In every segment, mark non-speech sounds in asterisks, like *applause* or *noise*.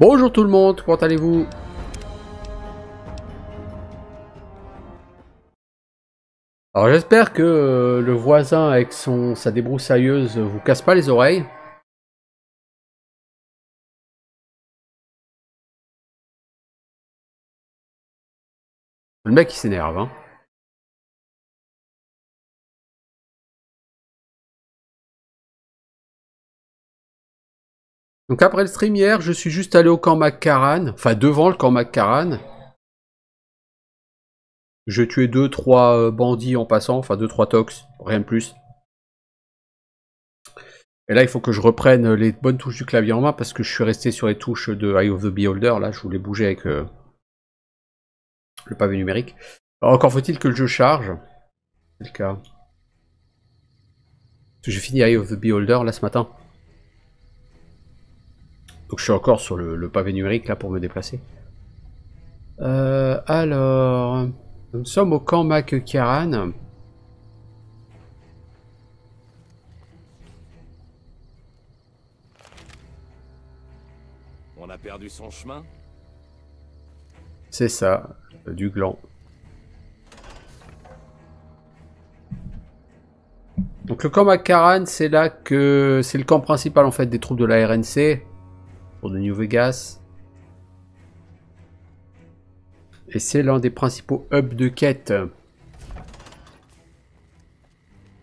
Bonjour tout le monde, comment allez-vous? Alors j'espère que euh, le voisin avec son sa débroussailleuse vous casse pas les oreilles. Le mec il s'énerve hein. Donc après le stream hier, je suis juste allé au camp McCarran, enfin devant le camp McCarran. J'ai tué deux, trois euh, bandits en passant, enfin deux, trois tox, rien de plus. Et là, il faut que je reprenne les bonnes touches du clavier en main parce que je suis resté sur les touches de Eye of the Beholder. Là, je voulais bouger avec euh, le pavé numérique. Encore faut-il que le jeu charge. C'est le cas. J'ai fini Eye of the Beholder là ce matin. Donc je suis encore sur le, pavé numérique là pour me déplacer. Euh, alors, nous sommes au camp McCarran. On a perdu son chemin C'est ça, du gland. Donc le camp McCarran, c'est là que c'est le camp principal en fait des troupes de la RNC de New Vegas. Et c'est l'un des principaux hubs de quête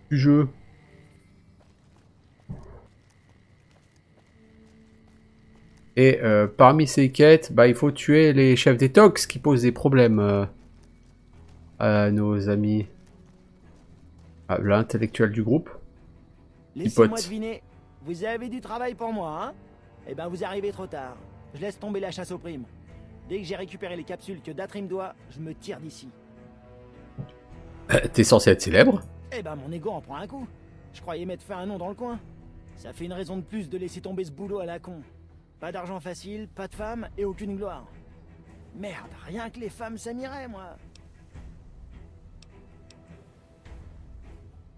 du jeu. Et euh, parmi ces quêtes, bah, il faut tuer les chefs des tox qui posent des problèmes euh, à nos amis. à l'intellectuel du groupe. Laissez-moi deviner, vous avez du travail pour moi, hein? Eh ben vous arrivez trop tard. Je laisse tomber la chasse aux primes. Dès que j'ai récupéré les capsules que Datrim doit, je me tire d'ici. Euh, t'es censé être célèbre? Eh ben mon ego en prend un coup. Je croyais m'être fait un nom dans le coin. Ça fait une raison de plus de laisser tomber ce boulot à la con. Pas d'argent facile, pas de femmes et aucune gloire. Merde, rien que les femmes ça moi.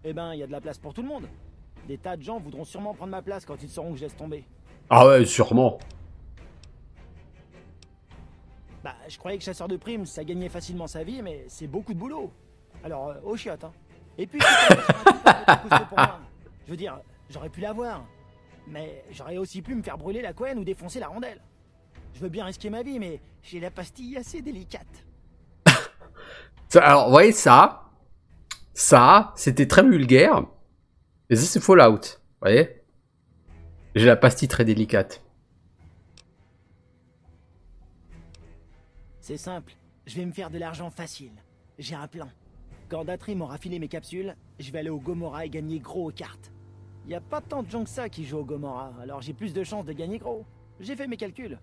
Eh ben, il y a de la place pour tout le monde. Des tas de gens voudront sûrement prendre ma place quand ils sauront que je laisse tomber. Ah ouais, sûrement. Bah, je croyais que chasseur de primes, ça gagnait facilement sa vie, mais c'est beaucoup de boulot. Alors, euh, au chiottes, hein. Et puis, je veux dire, j'aurais pu l'avoir. Mais j'aurais aussi pu me faire brûler la couenne ou défoncer la rondelle. Je veux bien risquer ma vie, mais j'ai la pastille assez délicate. Alors, vous voyez ça Ça, c'était très vulgaire. Et ça, c'est Fallout. Vous voyez j'ai la pastille très délicate. C'est simple, je vais me faire de l'argent facile. J'ai un plan. Quand Datri m'aura filé mes capsules, je vais aller au Gomorrah et gagner gros aux cartes. Y a pas tant de gens que ça qui jouent au Gomorrah, alors j'ai plus de chances de gagner gros. J'ai fait mes calculs.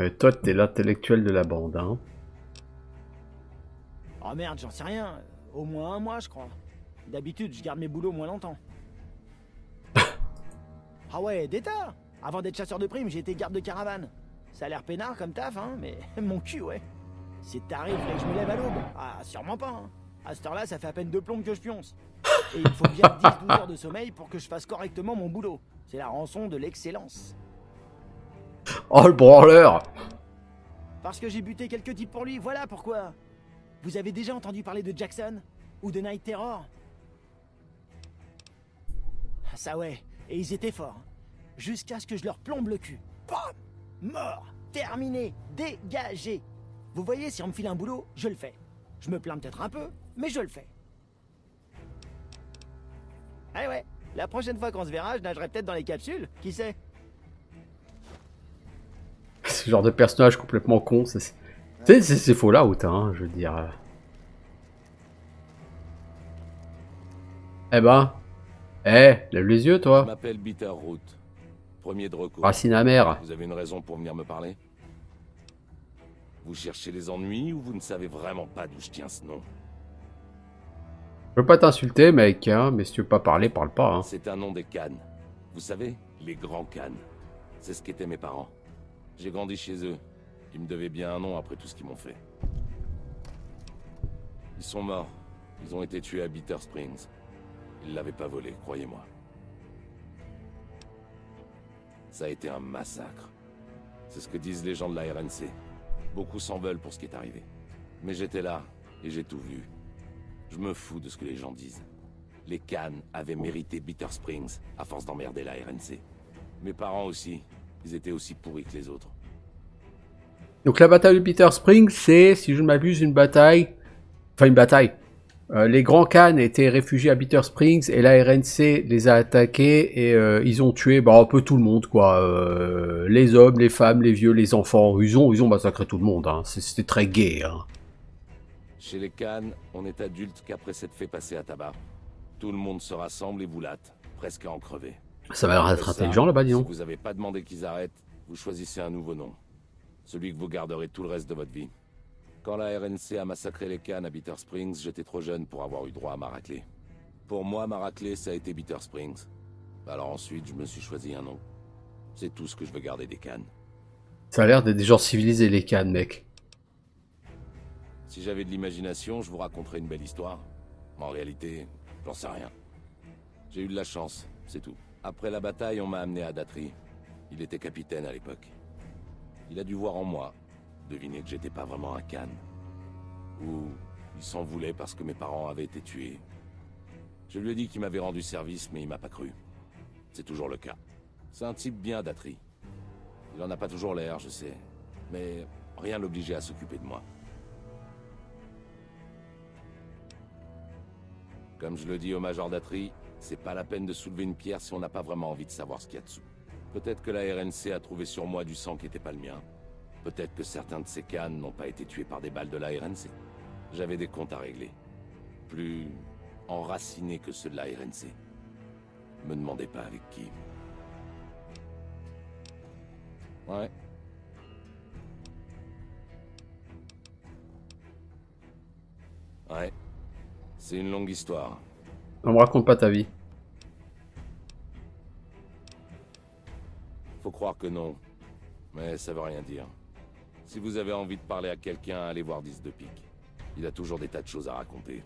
Euh, toi, t'es l'intellectuel de la bande, hein Oh merde, j'en sais rien. Au moins un mois, je crois. D'habitude, je garde mes boulots moins longtemps. Ah ouais, d'état Avant d'être chasseur de primes, j'ai été garde de caravane. Ça a l'air peinard comme taf, hein, mais *laughs* mon cul, ouais. C'est tarif, que je me lève à l'aube. Ah, sûrement pas, hein. À cette heure-là, ça fait à peine deux plombes que je pionce. Et il faut bien 10-12 heures de sommeil pour que je fasse correctement mon boulot. C'est la rançon de l'excellence. Oh, le branleur Parce que j'ai buté quelques types pour lui, voilà pourquoi. Vous avez déjà entendu parler de Jackson? Ou de Night Terror? Ah, Ça ouais, et ils étaient forts. Jusqu'à ce que je leur plombe le cul. Bam Mort Terminé Dégagé Vous voyez, si on me file un boulot, je le fais. Je me plains peut-être un peu, mais je le fais. Allez ouais, la prochaine fois qu'on se verra, je nagerai peut-être dans les capsules, qui sait? Ce genre de personnage complètement con, c'est... C'est faux là, hein, je veux dire. Eh ben, eh, lève les yeux, toi. Je m'appelle Bitterroot. Premier de recours. Racine amère. Vous avez une raison pour venir me parler? Vous cherchez les ennuis ou vous ne savez vraiment pas d'où je tiens ce nom? Je veux pas t'insulter, mec, hein, mais si tu veux pas parler, parle pas. Hein. C'est un nom des Cannes. Vous savez, les grands Cannes. C'est ce qu'étaient mes parents. J'ai grandi chez eux. Ils me devaient bien un nom après tout ce qu'ils m'ont fait. Ils sont morts. Ils ont été tués à Bitter Springs. Il l'avait pas volé, croyez-moi. Ça a été un massacre. C'est ce que disent les gens de la RNC. Beaucoup s'en veulent pour ce qui est arrivé. Mais j'étais là, et j'ai tout vu. Je me fous de ce que les gens disent. Les Cannes avaient mérité Bitter Springs, à force d'emmerder la RNC. Mes parents aussi. Ils étaient aussi pourris que les autres. Donc la bataille de Bitter Springs, c'est, si je ne m'abuse, une bataille... Enfin, une bataille. Euh, les grands Khan étaient réfugiés à Bitter Springs et la RNC les a attaqués et euh, ils ont tué bah, un peu tout le monde quoi. Euh, les hommes, les femmes, les vieux, les enfants. Ils ont, ils ont massacré tout le monde. Hein. C'était très gai. Hein. Chez les Khan, on est adulte qu'après s'être fait passer à tabac. Tout le monde se rassemble et vous latte, presque à en crever. Ça va être intelligent là-bas, disons. Si vous avez pas demandé qu'ils arrêtent, vous choisissez un nouveau nom. Celui que vous garderez tout le reste de votre vie. Quand la RNC a massacré les Cannes à Bitter Springs, j'étais trop jeune pour avoir eu droit à ma raclée. Pour moi, ma raclée, ça a été Bitter Springs. Alors ensuite, je me suis choisi un nom. C'est tout ce que je veux garder des Cannes. Ça a l'air d'être des gens civilisés, les Cannes, mec. Si j'avais de l'imagination, je vous raconterais une belle histoire. En réalité, j'en sais rien. J'ai eu de la chance, c'est tout. Après la bataille, on m'a amené à Datri. Il était capitaine à l'époque. Il a dû voir en moi Devinez que j'étais pas vraiment un Khan. Ou il s'en voulait parce que mes parents avaient été tués. Je lui ai dit qu'il m'avait rendu service, mais il m'a pas cru. C'est toujours le cas. C'est un type bien d'Atri. Il en a pas toujours l'air, je sais. Mais rien l'obligeait à s'occuper de moi. Comme je le dis au Major d'Atri, c'est pas la peine de soulever une pierre si on n'a pas vraiment envie de savoir ce qu'il y a dessous. Peut-être que la RNC a trouvé sur moi du sang qui n'était pas le mien. Peut-être que certains de ces cannes n'ont pas été tués par des balles de la RNC. J'avais des comptes à régler. Plus enracinés que ceux de la RNC. Me demandez pas avec qui. Ouais. Ouais. C'est une longue histoire. On me raconte pas ta vie. Faut croire que non. Mais ça veut rien dire. Si vous avez envie de parler à quelqu'un, allez voir 10 de pique. Il a toujours des tas de choses à raconter.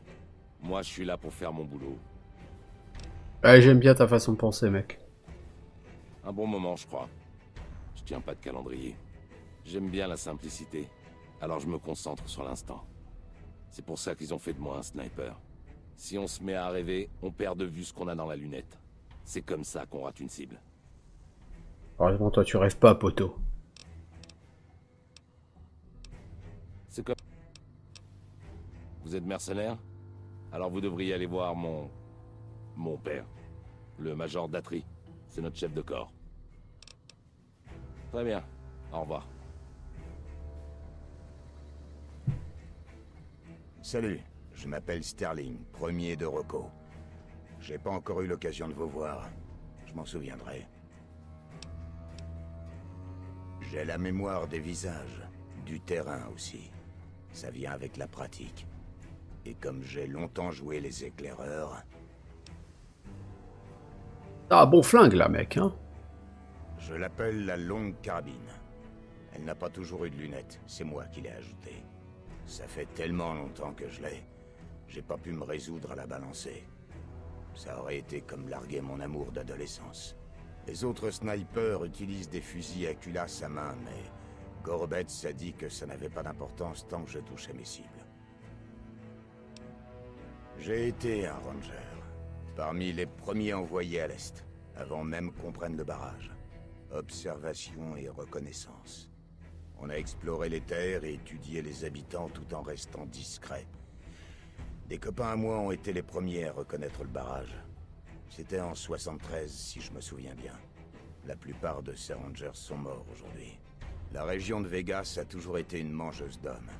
Moi, je suis là pour faire mon boulot. Ouais, j'aime bien ta façon de penser, mec. Un bon moment, je crois. Je tiens pas de calendrier. J'aime bien la simplicité. Alors je me concentre sur l'instant. C'est pour ça qu'ils ont fait de moi un sniper. Si on se met à rêver, on perd de vue ce qu'on a dans la lunette. C'est comme ça qu'on rate une cible. Heureusement, toi, tu rêves pas, poteau. Vous êtes mercenaire Alors vous devriez aller voir mon... mon père. Le Major Datri. C'est notre chef de corps. Très bien. Au revoir. Salut, je m'appelle Sterling, premier de Rocco. J'ai pas encore eu l'occasion de vous voir. Je m'en souviendrai. J'ai la mémoire des visages, du terrain aussi. Ça vient avec la pratique. Et comme j'ai longtemps joué les éclaireurs... Ah, bon flingue là, mec, hein Je l'appelle la longue carabine. Elle n'a pas toujours eu de lunettes, c'est moi qui l'ai ajoutée. Ça fait tellement longtemps que je l'ai, j'ai pas pu me résoudre à la balancer. Ça aurait été comme larguer mon amour d'adolescence. Les autres snipers utilisent des fusils à culasse à main, mais Gorbetz a dit que ça n'avait pas d'importance tant que je touchais mes cibles. J'ai été un ranger, parmi les premiers envoyés à l'Est, avant même qu'on prenne le barrage. Observation et reconnaissance. On a exploré les terres et étudié les habitants tout en restant discret. Des copains à moi ont été les premiers à reconnaître le barrage. C'était en 73, si je me souviens bien. La plupart de ces rangers sont morts aujourd'hui. La région de Vegas a toujours été une mangeuse d'hommes.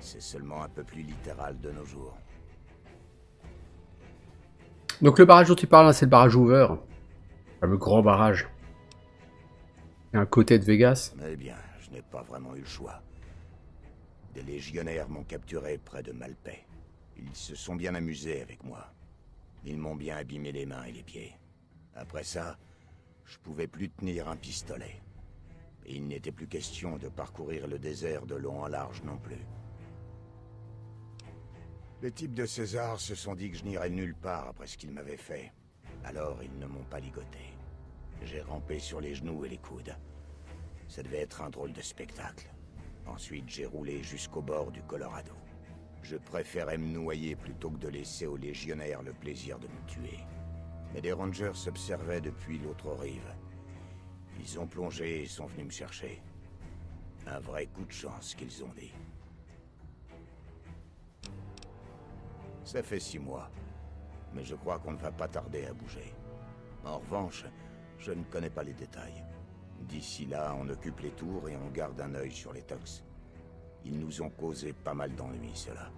C'est seulement un peu plus littéral de nos jours. Donc le barrage dont tu parles, c'est le barrage Hoover. Le grand barrage. Un côté de Vegas. Eh bien, je n'ai pas vraiment eu le choix. Des légionnaires m'ont capturé près de Malpais. Ils se sont bien amusés avec moi. Ils m'ont bien abîmé les mains et les pieds. Après ça, je pouvais plus tenir un pistolet. Il n'était plus question de parcourir le désert de long en large non plus. Les types de César se sont dit que je n'irais nulle part après ce qu'ils m'avaient fait. Alors ils ne m'ont pas ligoté. J'ai rampé sur les genoux et les coudes. Ça devait être un drôle de spectacle. Ensuite, j'ai roulé jusqu'au bord du Colorado. Je préférais me noyer plutôt que de laisser aux légionnaires le plaisir de me tuer. Mais des rangers s'observaient depuis l'autre rive. Ils ont plongé et sont venus me chercher. Un vrai coup de chance qu'ils ont dit. Ça fait six mois. Mais je crois qu'on ne va pas tarder à bouger. En revanche, je ne connais pas les détails. D'ici là, on occupe les tours et on garde un œil sur les tox. Ils nous ont causé pas mal d'ennuis, cela.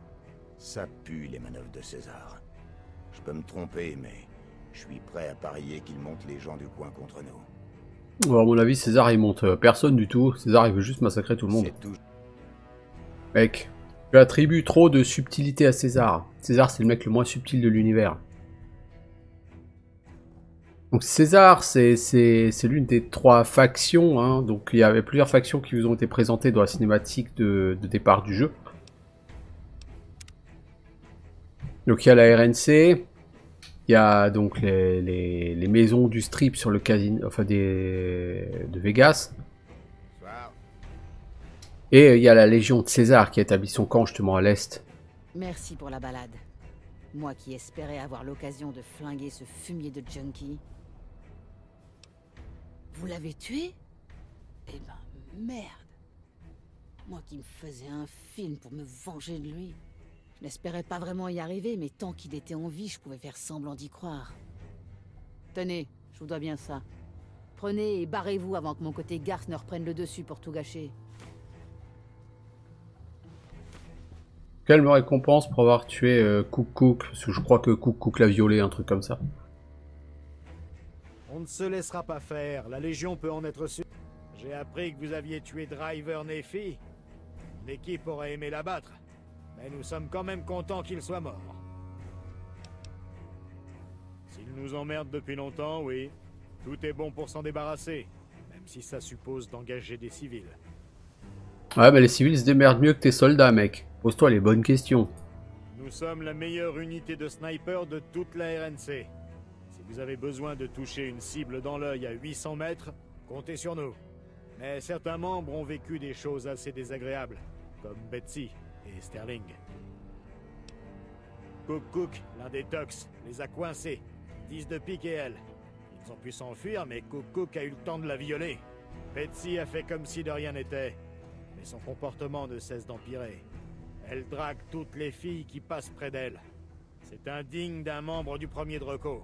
Ça pue les manœuvres de César. Je peux me tromper, mais je suis prêt à parier qu'il monte les gens du coin contre nous. À mon avis, César il monte euh, personne du tout. César il veut juste massacrer tout le monde. Tout... Mec, tu attribues trop de subtilité à César. César c'est le mec le moins subtil de l'univers. Donc César, c'est l'une des trois factions. Hein. Donc il y avait plusieurs factions qui vous ont été présentées dans la cinématique de, départ du jeu. Donc il y a la RNC, il y a donc les, maisons du strip sur le casino, enfin des, de Vegas. Et il y a la Légion de César qui a établi son camp justement à l'est. Merci pour la balade. Moi qui espérais avoir l'occasion de flinguer ce fumier de junkie, vous l'avez tué? Eh ben, merde. Moi qui me faisais un film pour me venger de lui. Je n'espérais pas vraiment y arriver, mais tant qu'il était en vie, je pouvais faire semblant d'y croire. Tenez, je vous dois bien ça. Prenez et barrez-vous avant que mon côté garce ne reprenne le dessus pour tout gâcher. Quelle me récompense pour avoir tué euh, Cook Cook Parce que je crois que Cook Cook l'a violé, un truc comme ça. On ne se laissera pas faire, la Légion peut en être sûre. J'ai appris que vous aviez tué Driver Nephi. L'équipe aurait aimé l'abattre, mais nous sommes quand même contents qu'il soit mort. S'il nous emmerde depuis longtemps, oui, tout est bon pour s'en débarrasser, même si ça suppose d'engager des civils. Ouais, mais les civils se démerdent mieux que tes soldats, mec. Pose-toi les bonnes questions. Nous sommes la meilleure unité de snipers de toute la RNC. Vous avez besoin de toucher une cible dans l'œil à 800 mètres, comptez sur nous. Mais certains membres ont vécu des choses assez désagréables, comme Betsy et Sterling. Cook Cook, l'un des Tox, les a coincés, disent de piquer elle. Ils ont pu s'enfuir, mais Cook Cook a eu le temps de la violer. Betsy a fait comme si de rien n'était, mais son comportement ne cesse d'empirer. Elle drague toutes les filles qui passent près d'elle. C'est indigne d'un membre du premier Dreco.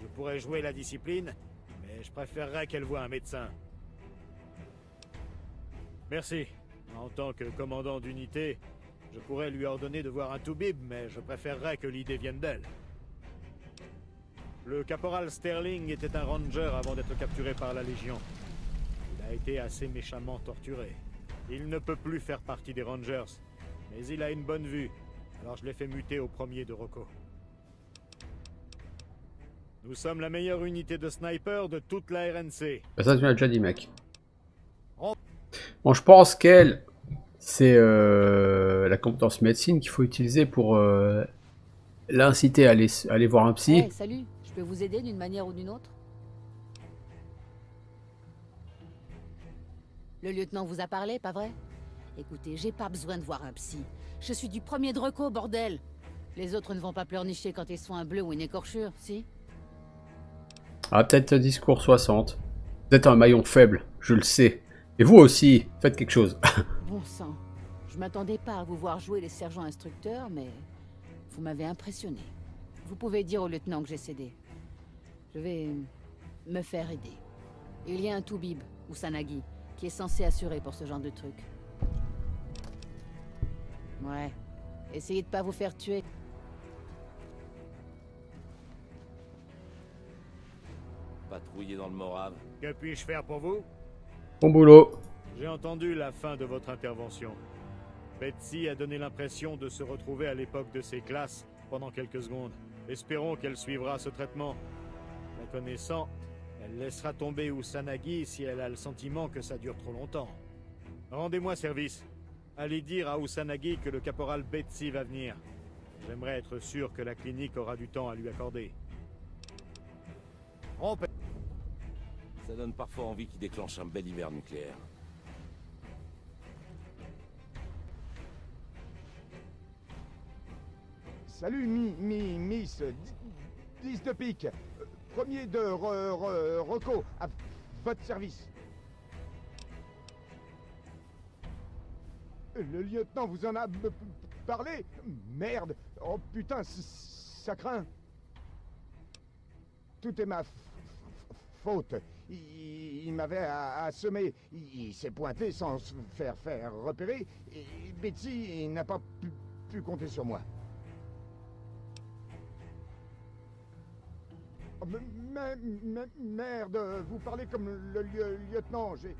Je pourrais jouer la discipline, mais je préférerais qu'elle voie un médecin. Merci. En tant que commandant d'unité, je pourrais lui ordonner de voir un Toubib, mais je préférerais que l'idée vienne d'elle. Le caporal Sterling était un ranger avant d'être capturé par la Légion. Il a été assez méchamment torturé. Il ne peut plus faire partie des Rangers, mais il a une bonne vue, alors je l'ai fait muter au premier de Rocco. Nous sommes la meilleure unité de sniper de toute la RNC. Bah, ça, tu m'as déjà dit, mec. Bon, je pense qu'elle, c'est euh, la compétence médecine qu'il faut utiliser pour euh, l'inciter à aller, aller, voir un psy. Eh, salut, je peux vous aider d'une manière ou d'une autre? Le lieutenant vous a parlé, pas vrai? Écoutez, j'ai pas besoin de voir un psy. Je suis du premier Dreco, bordel Les autres ne vont pas pleurnicher quand ils sont un bleu ou une écorchure, si? Ah, peut-être discours 60. Vous êtes un maillon faible, je le sais. Et vous aussi, faites quelque chose. *laughs* bon sang. Je m'attendais pas à vous voir jouer les sergents instructeurs, mais vous m'avez impressionné. Vous pouvez dire au lieutenant que j'ai cédé. Je vais me faire aider. Il y a un Toubib, ou Sanagi, qui est censé assurer pour ce genre de truc. Ouais. Essayez de pas vous faire tuer. patrouiller dans le Morave. Que puis-je faire pour vous? Bon boulot. J'ai entendu la fin de votre intervention. Betsy a donné l'impression de se retrouver à l'époque de ses classes pendant quelques secondes. Espérons qu'elle suivra ce traitement. La connaissant, elle laissera tomber Usanagi si elle a le sentiment que ça dure trop longtemps. Rendez-moi service. Allez dire à Usanagi que le caporal Betsy va venir. J'aimerais être sûr que la clinique aura du temps à lui accorder. Ça donne parfois envie qu'il déclenche un bel hiver nucléaire. Salut, mi, mi, Miss. 10 de pique. Premier de re, re, Rocco. À votre service. Le lieutenant vous en a parlé? Merde Oh putain, ça craint Tout est ma faute. Il, m'avait assommé. Il, il s'est pointé sans se faire repérer. Et Betsy il n'a pas pu, compter sur moi. Oh, merde, vous parlez comme le lieu- lieutenant. J'ai-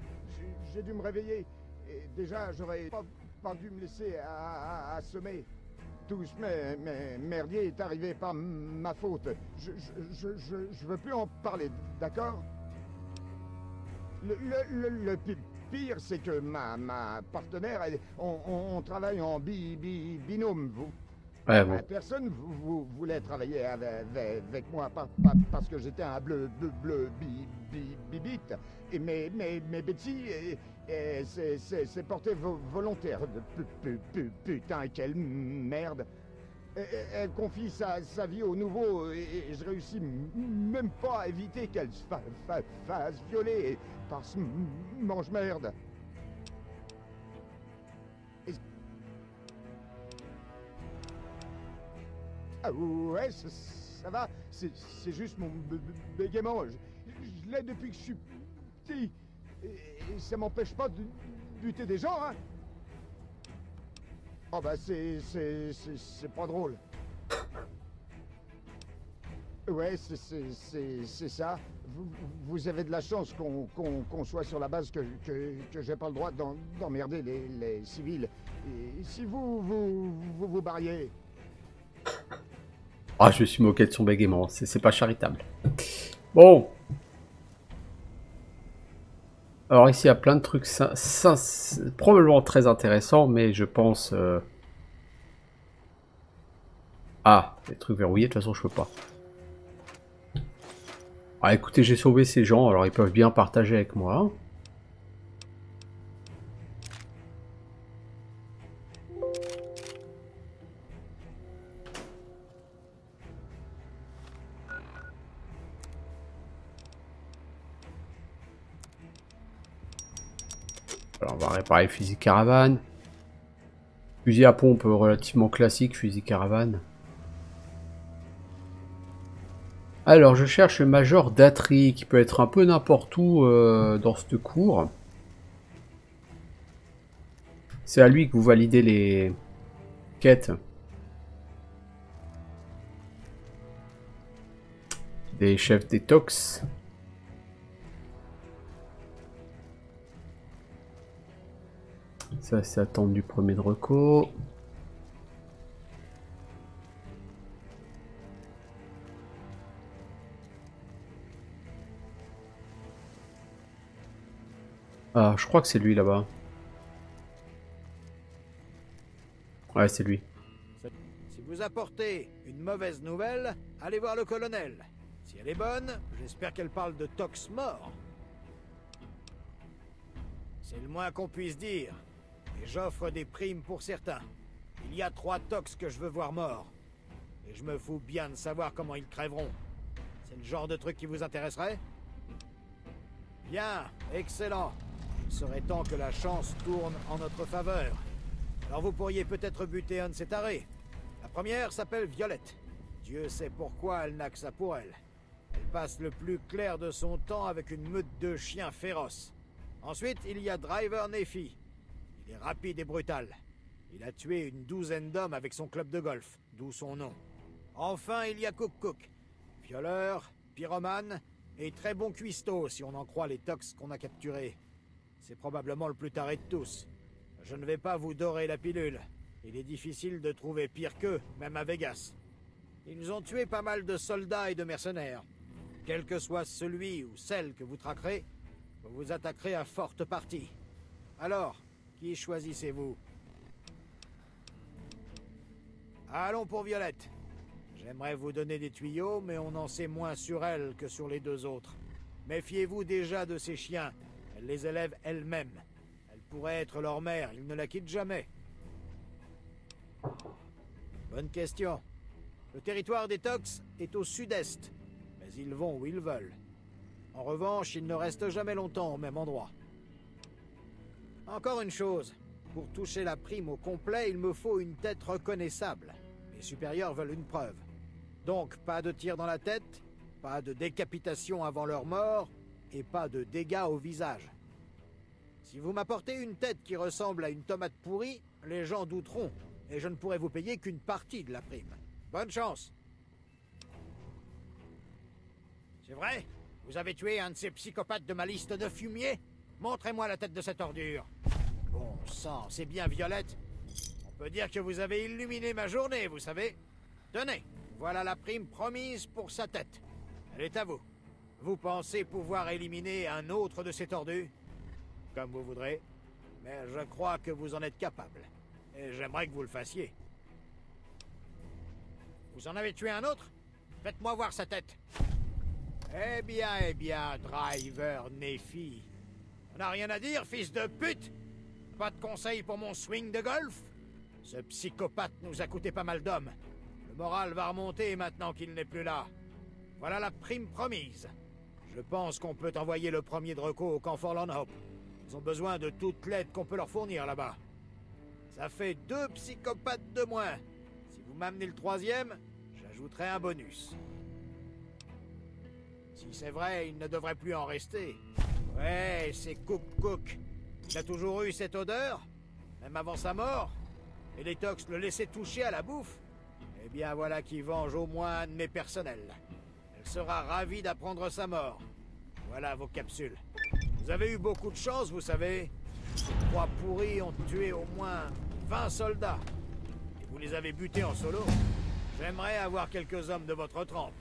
dû me réveiller. Déjà, j'aurais pas, dû me laisser assommer. Tout ce mais, merdier est arrivé par ma faute. Je, je, je veux plus en parler, d'accord? Le, le, le, le pi- pire, c'est que ma, ma partenaire, elle- on, on- on travaille en bi, bi- binôme. Vous, Ouais, bon. euh, Personne vous, vous voulait travailler avec, moi par- par- parce que j'étais un bleu bleu, bleu bi, bi- bibite. Et mais, mais, mais s'est- s'est s'est portée vo- volontaire. Putain, quelle merde. Elle confie sa, sa vie au nouveau et, je réussis même pas à éviter qu'elle se fa- fa- fasse violer par ce m- mange-merde. Ah ouais, ça, va. C'est juste mon bégaiement. Je, l'ai depuis que je suis petit. Et, et ça m'empêche pas de buter des gens, hein. Oh bah c'est... c'est... pas drôle. Ouais, c'est- c'est ça. Vous, avez de la chance qu'on soit sur la base que, que, que j'ai pas le droit d'emmerder les, civils. Et si vous vous, vous, barriez... Ah, je suis moqué de son bégaiement, c'est pas charitable. Bon. Alors ici, il y a plein de trucs probablement très intéressants, mais je pense... euh, Ah, les trucs verrouillés, de toute façon, je peux pas. Ah, écoutez, j'ai sauvé ces gens, alors ils peuvent bien partager avec moi. Alors, on va réparer le fusil caravane. Fusil à pompe relativement classique, fusil caravane. Alors, je cherche le Major Datry, qui peut être un peu n'importe où euh, dans cette cour. C'est à lui que vous validez les quêtes. Des chefs détox. Ça, c'est attendre du premier de reco. Ah, je crois que c'est lui là-bas. Ouais, c'est lui. Si vous apportez une mauvaise nouvelle, allez voir le colonel. Si elle est bonne, j'espère qu'elle parle de Tox mort. C'est le moins qu'on puisse dire. Et j'offre des primes pour certains. Il y a trois Tox que je veux voir morts. Et je me fous bien de savoir comment ils crèveront. C'est le genre de truc qui vous intéresserait? Bien, excellent. Il serait temps que la chance tourne en notre faveur. Alors vous pourriez peut-être buter un de ces tarés. La première s'appelle Violette. Dieu sait pourquoi elle n'a que ça pour elle. Elle passe le plus clair de son temps avec une meute de chiens féroces. Ensuite, il y a Driver Nephi. Il est rapide et brutal. Il a tué une douzaine d'hommes avec son club de golf, d'où son nom. Enfin, il y a Cook Cook. Violeur, pyromane et très bon cuistot si on en croit les tox qu'on a capturés. C'est probablement le plus taré de tous. Je ne vais pas vous dorer la pilule. Il est difficile de trouver pire qu'eux, même à Vegas. Ils ont tué pas mal de soldats et de mercenaires. Quel que soit celui ou celle que vous traquerez, vous vous attaquerez à forte partie. Alors, qui choisissez-vous? Allons pour Violette. J'aimerais vous donner des tuyaux, mais on en sait moins sur elle que sur les deux autres. Méfiez-vous déjà de ces chiens. Elle les élève elle-même. Elle pourrait être leur mère, ils ne la quittent jamais. Bonne question. Le territoire des Tox est au sud-est, mais ils vont où ils veulent. En revanche, ils ne restent jamais longtemps au même endroit. Encore une chose, pour toucher la prime au complet, il me faut une tête reconnaissable. Mes supérieurs veulent une preuve. Donc, pas de tir dans la tête, pas de décapitation avant leur mort, et pas de dégâts au visage. Si vous m'apportez une tête qui ressemble à une tomate pourrie, les gens douteront, et je ne pourrai vous payer qu'une partie de la prime. Bonne chance C'est vrai Vous avez tué un de ces psychopathes de ma liste de fumier Montrez-moi la tête de cette ordure. Bon sang, c'est bien Violette. On peut dire que vous avez illuminé ma journée, vous savez. Tenez, voilà la prime promise pour sa tête. Elle est à vous. Vous pensez pouvoir éliminer un autre de ces tordus? Comme vous voudrez. Mais je crois que vous en êtes capable. Et j'aimerais que vous le fassiez. Vous en avez tué un autre? Faites-moi voir sa tête. Eh bien, eh bien, Driver Nephi. On n'a rien à dire, fils de pute Pas de conseils pour mon swing de golf? Ce psychopathe nous a coûté pas mal d'hommes. Le moral va remonter maintenant qu'il n'est plus là. Voilà la prime promise. Je pense qu'on peut envoyer le premier de au camp Forlorn Hope. Ils ont besoin de toute l'aide qu'on peut leur fournir là-bas. Ça fait deux psychopathes de moins. Si vous m'amenez le troisième, j'ajouterai un bonus. Si c'est vrai, il ne devrait plus en rester. Ouais, c'est Cook Cook. Il a toujours eu cette odeur, même avant sa mort. Et les tox le laissaient toucher à la bouffe. Eh bien voilà qui venge au moins de mes personnels. Sera ravie d'apprendre sa mort. Voilà vos capsules. Vous avez eu beaucoup de chance, vous savez. Ces trois pourris ont tué au moins 20 soldats. Et vous les avez butés en solo. J'aimerais avoir quelques hommes de votre trempe.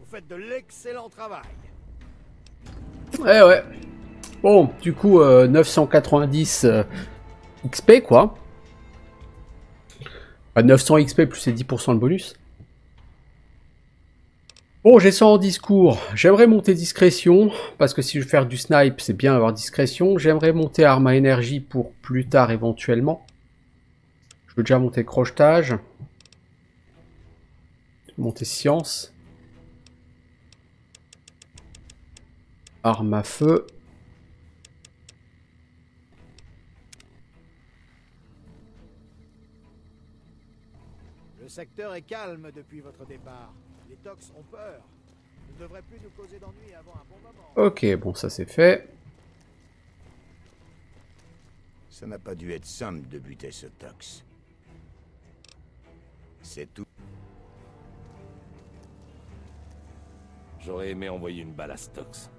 Vous faites de l'excellent travail. Ouais, ouais. Bon, du coup, euh, 990 euh, XP, quoi. À 900 XP plus les 10% de bonus. Bon, j'ai ça en discours. J'aimerais monter discrétion, parce que si je veux faire du snipe, c'est bien avoir discrétion. J'aimerais monter arme à énergie pour plus tard éventuellement. Je veux déjà monter crochetage. Monter science. Arme à feu. Le secteur est calme depuis votre départ. Les tox ont peur. Vous ne devrez plus nous causer d'ennuis avant un bon moment. Ok, bon, ça c'est fait. Ça n'a pas dû être simple de buter ce tox. C'est tout. J'aurais aimé envoyer une balle à Stox.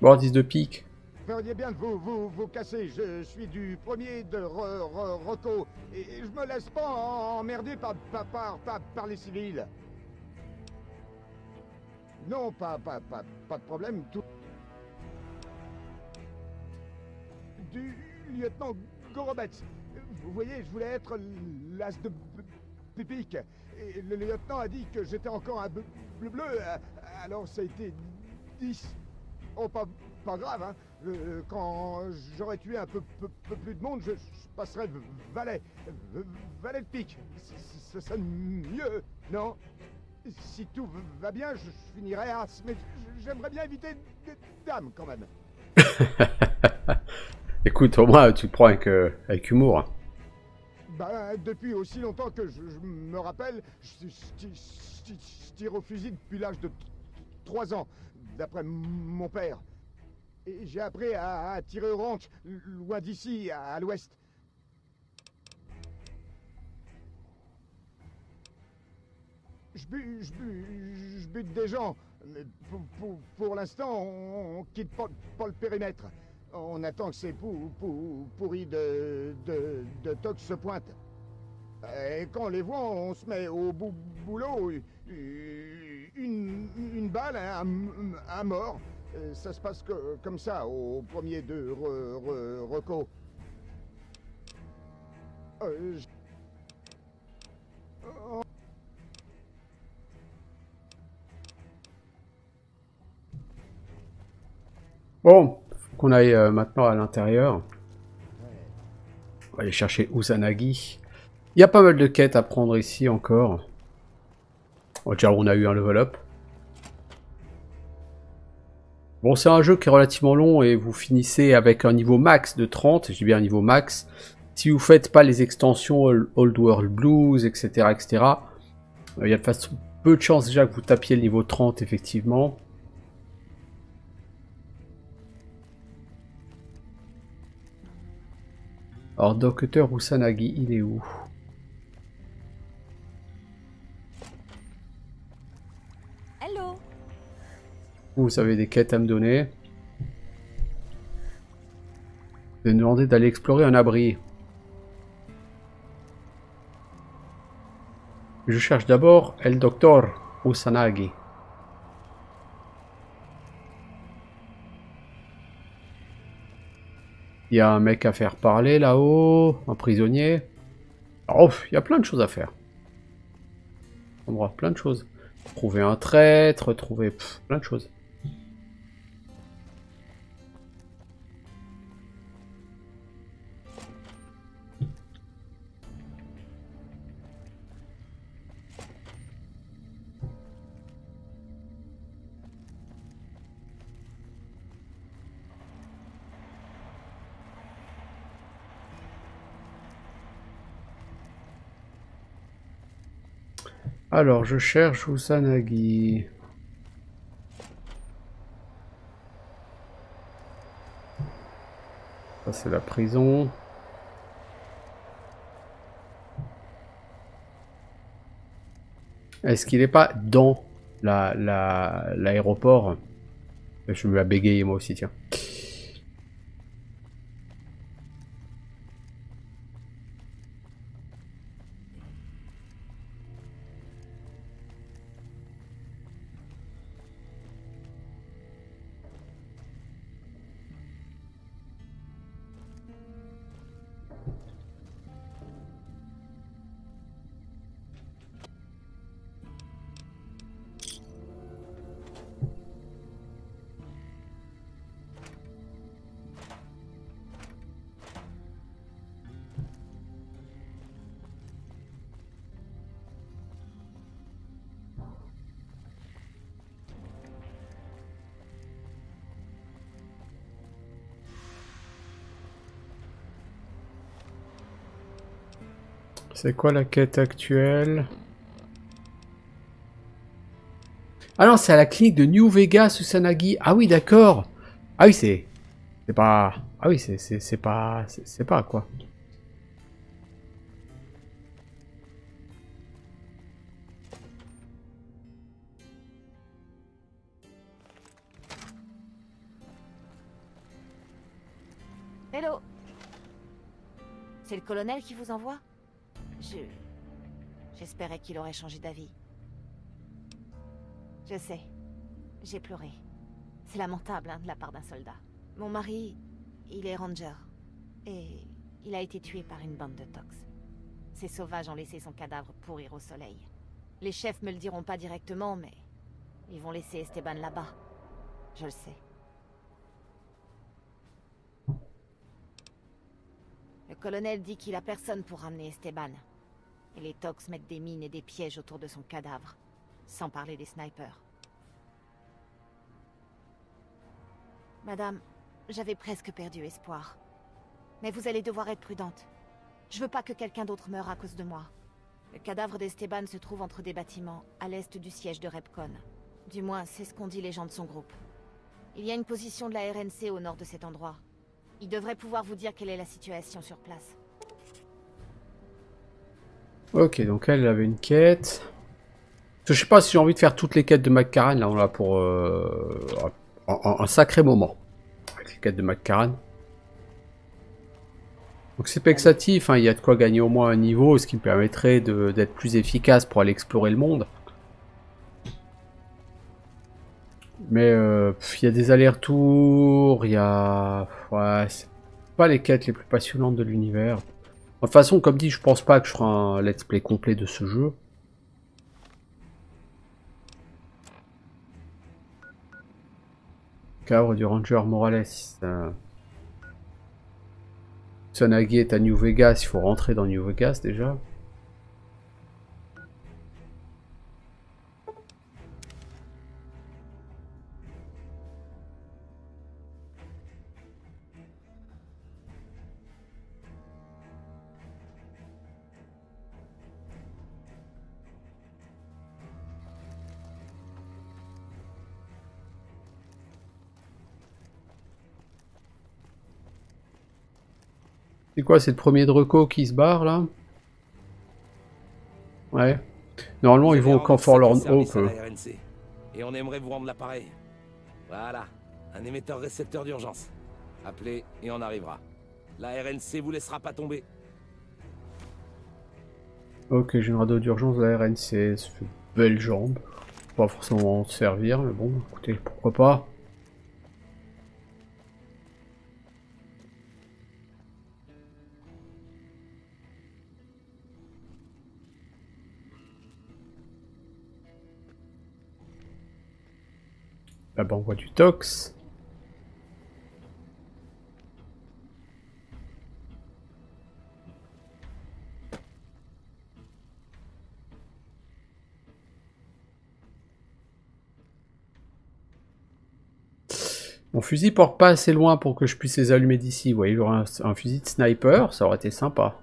Bon, 10 de pique. Feriez bien de vous, vous, vous casser. Je suis du premier de re. Et je me laisse pas emmerder par, par, par, les civils. Non, pas, pas, pas, pas de problème. Tout... Du lieutenant Gorobets. Vous voyez, je voulais être l'as de p- pique. Et le lieutenant a dit que j'étais encore un bleu bleu. Alors ça a été 10. Oh, pas, pas grave, hein. Euh, quand j'aurais tué un peu, peu- peu plus de monde, je, je passerais valet. Valet de pique. Ce serait mieux, non? Si tout va bien, je finirai as. Mais j'aimerais bien éviter des dames, quand même. *laughs* Écoute, au moins, tu le prends avec, euh, avec humour. hein. Ben, depuis aussi longtemps que je, je me rappelle, je, je- tire au fusil depuis l'âge de 3 ans, d'après mon père. J'ai appris à, à tirer au ranch, loin d'ici, à, à l'ouest. Je bute, bute, des gens, mais pour, pour, pour l'instant, on, on quitte pas, le périmètre. On attend que ces pou, pou, pourris de, de, de tox se pointent. Et quand on les voit, on se met au bou- boulot. Une, une balle, un, un mort. Euh, ça se passe euh, comme ça, au premier deux re, re, reco. Euh, bon, faut qu'on aille maintenant à l'intérieur. On va aller chercher Usanagi. Il y a pas mal de quêtes à prendre ici encore. On on a eu un level up. Bon, c'est un jeu qui est relativement long et vous finissez avec un niveau max de 30. J'ai bien un niveau max. Si vous faites pas les extensions Old World Blues, etc., etc., euh, il y a de façon peu de chance déjà que vous tapiez le niveau 30, effectivement. Alors, Docteur Usanagi, il est où? Vous avez des quêtes à me donner. Je vais demander d'aller explorer un abri. Je cherche d'abord El Doctor Usanagi. Il y a un mec à faire parler là-haut, un prisonnier. Oh, il y a plein de choses à faire. On voit plein de choses. Trouver un traître, trouver plein de choses. Alors, je cherche Usanagi. Ça, c'est la prison. Est-ce qu'il n'est pas dans la la- l'aéroport? Je me la bégayer moi aussi, tiens. C'est quoi la quête actuelle Ah non, c'est à la clinique de New Vegas, Usanagi. Ah oui, d'accord. Ah oui, c'est... C'est pas... Ah oui, c'est pas... C'est c'est pas quoi. Hello C'est le colonel qui vous envoie? Je... J'espérais qu'il aurait changé d'avis. Je sais. J'ai pleuré. C'est lamentable, hein, de la part d'un soldat. Mon mari, il est ranger. Et il a été tué par une bande de tox. Ces sauvages ont laissé son cadavre pourrir au soleil. Les chefs me le diront pas directement, mais... Ils vont laisser Esteban là-bas. Je le sais. Le colonel dit qu'il a personne pour ramener Esteban. Et les Tox mettent des mines et des pièges autour de son cadavre. Sans parler des snipers. Madame, j'avais presque perdu espoir. Mais vous allez devoir être prudente. Je veux pas que quelqu'un d'autre meure à cause de moi. Le cadavre d'Esteban se trouve entre des bâtiments, à l'est du siège de Repcon. Du moins, c'est ce qu'ont dit les gens de son groupe. Il y a une position de la RNC au nord de cet endroit. Il devrait pouvoir vous dire quelle est la situation sur place. Ok, donc elle avait une quête. Je sais pas si j'ai envie de faire toutes les quêtes de McCarran. Là, on l'a pour euh, un, sacré moment. Avec les quêtes de McCarran. Donc c'est vexatif, hein, il y a de quoi gagner au moins un niveau, ce qui me permettrait d'être plus efficace pour aller explorer le monde. Mais euh, il y a des allers-retours, il y a... Ouais, pas les quêtes les plus passionnantes de l'univers. De toute façon, comme dit, je pense pas que je ferai un let's play complet de ce jeu. Cadre du Ranger Morales. Euh... Sonagi est à New Vegas, il faut rentrer dans New Vegas déjà. C'est quoi, c'est le premier Dreco qui se barre là Ouais. Normalement, ils vont au camp Forlorn Hope. Et on aimerait vous rendre l'appareil. Voilà, un émetteur récepteur d'urgence. Appelez et on arrivera. La RNC vous laissera pas tomber. Ok, j'ai une radio d'urgence de la RNC. Belle jambe. Pas forcément en servir, mais bon, écoutez, pourquoi pas. Là-bas, on voit du tox. Mon fusil porte pas assez loin pour que je puisse les allumer d'ici. Vous voyez, j'aurais un fusil de sniper, ça aurait été sympa.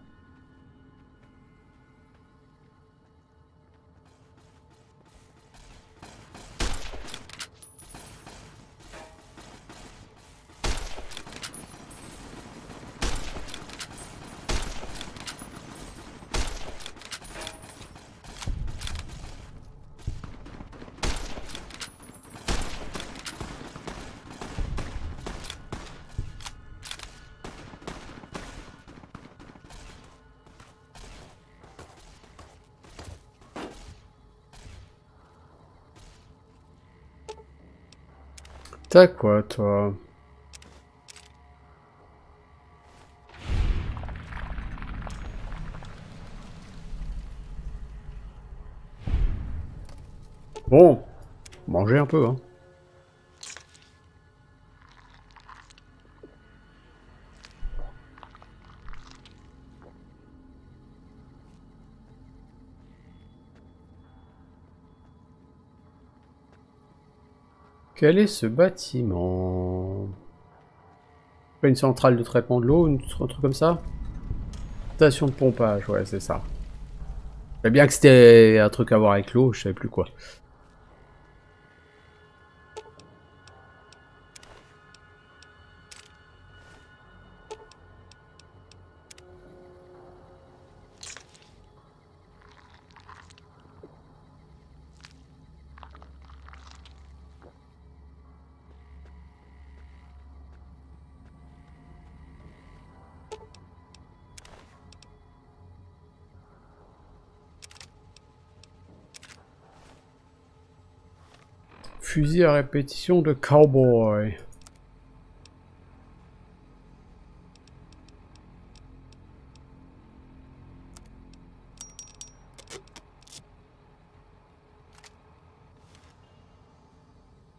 Quoi, toi? Bon, mangez un peu, hein. Quel est ce bâtiment? Une centrale de traitement de l'eau, un truc comme ça? Station de pompage, ouais, c'est ça. Je bien que c'était un truc à voir avec l'eau, je savais plus quoi. À répétition de cowboy.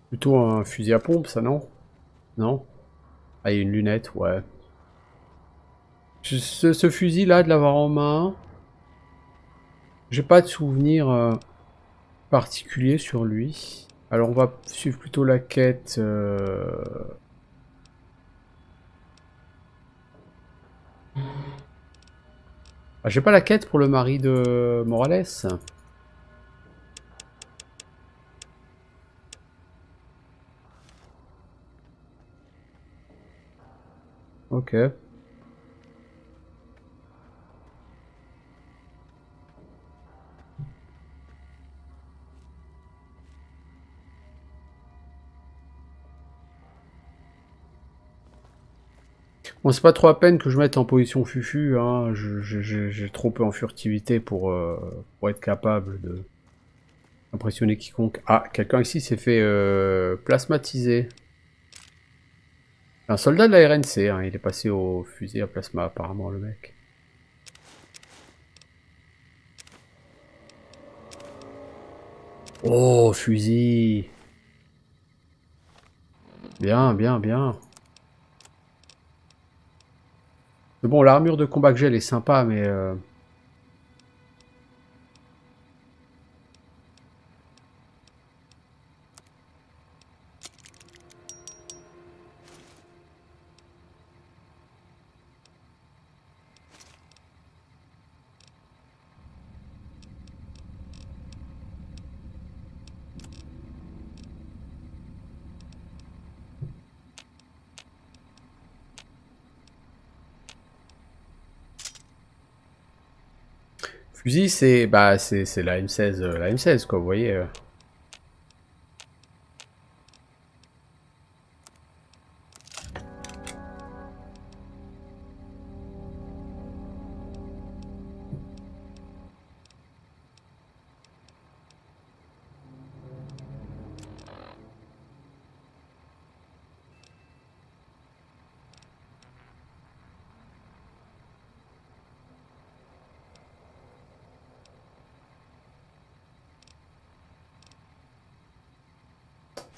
Plutôt un fusil à pompe, ça, non? Non? Ah, il y a une lunette, ouais. Ce, fusil-là, de l'avoir en main... J'ai pas de souvenir euh, particulier sur lui. Alors on va suivre plutôt la quête... Euh, ah, j'ai pas la quête pour le mari de Morales. Ok. C'est pas trop à peine que je mette en position fufu, hein. j'ai trop peu en furtivité pour, euh, pour être capable de impressionner quiconque. Ah, quelqu'un ici s'est fait euh, plasmatiser. Un soldat de la RNC, hein. il est passé au fusil à plasma apparemment le mec. Oh, fusil Bien, bien, bien. Mais bon, l'armure de combat que j'ai, elle est sympa, mais... euh, Fusil, c'est bah c'est la M16, euh, la M16 quoi, vous voyez.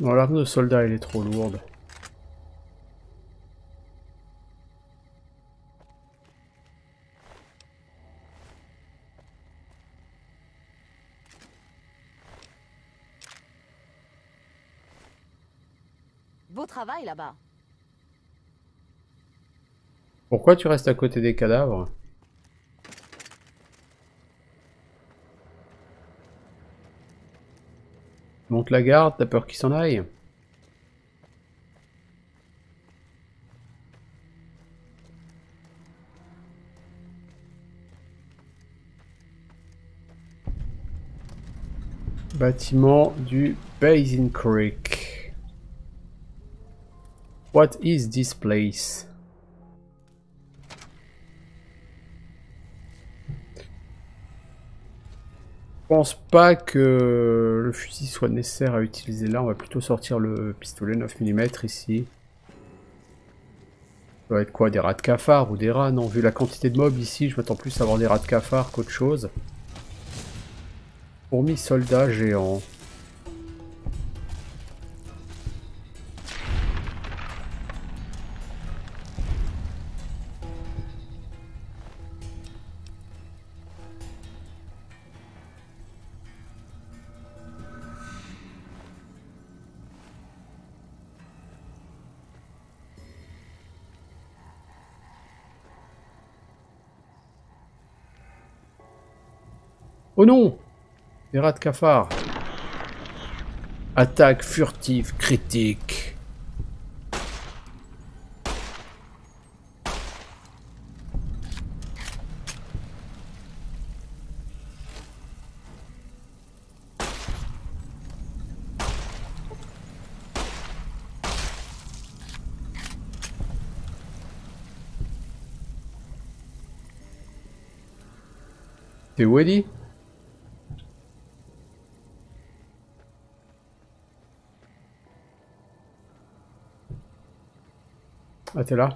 Non, l'arme de soldat, elle est trop lourde. Beau travail là-bas. Pourquoi tu restes à côté des cadavres? Monte la garde, t'as peur qu'ils s'en aillent Bâtiment du Basin Creek. What is this place? Pense pas que le fusil soit nécessaire à utiliser là. On va plutôt sortir le pistolet 9 mm ici. Ça va être quoi Des rats de cafard ou des rats? Non, vu la quantité de mobs ici, je m'attends plus à avoir des rats de cafard qu'autre chose. Fourmis soldats géants. Oh non Des rats de cafard. Attaque furtive critique. T'es où Ah, t'es là?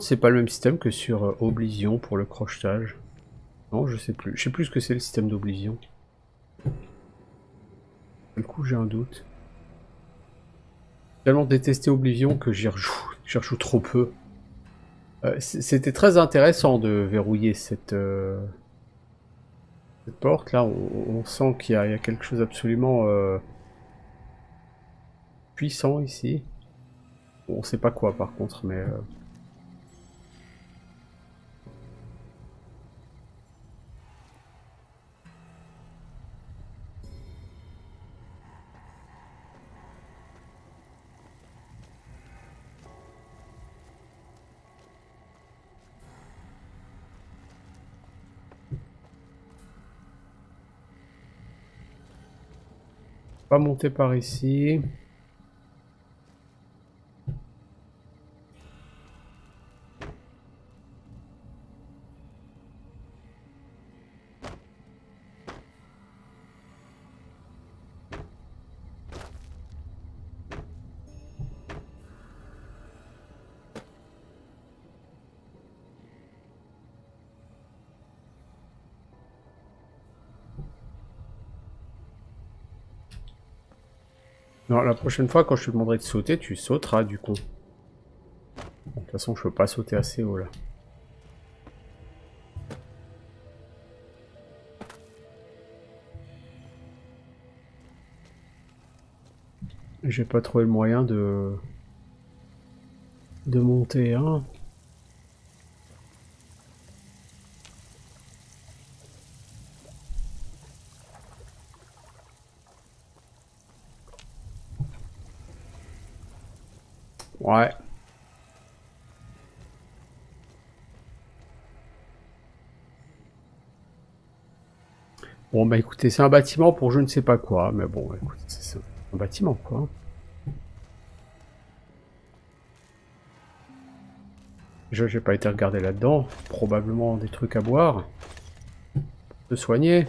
C'est pas le même système que sur euh, Oblivion pour le crochetage? Non, je sais plus. Je sais plus ce que c'est le système d'Oblivion. Du coup, j'ai un doute. Tellement détesté Oblivion que j'y rejoue, rejoue trop peu. Euh, C'était très intéressant de verrouiller cette, euh, porte. Là, on, sent qu'il y, a quelque chose absolument puissant ici. On sait pas quoi par contre, mais... Monter par ici. La prochaine fois, quand je te demanderai de sauter, tu sauteras, du con. de toute façon, je peux pas sauter assez haut, là. J'ai pas trouvé le moyen de... de monter, hein. Ouais. Bon bah écoutez, c'est un bâtiment pour je ne sais pas quoi, mais bon, écoute, c'est un bâtiment quoi. Je n'ai pas été regarder là-dedans, probablement des trucs à boire, de soigner.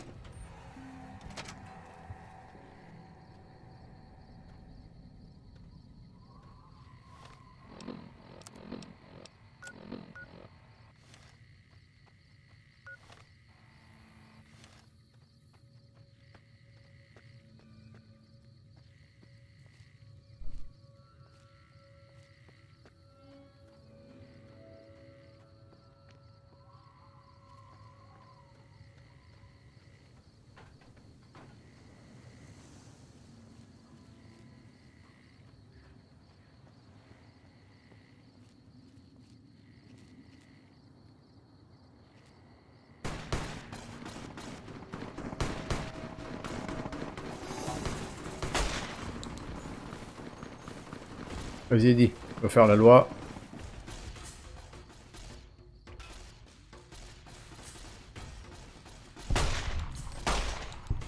Vas-y, dis, on va faire la loi.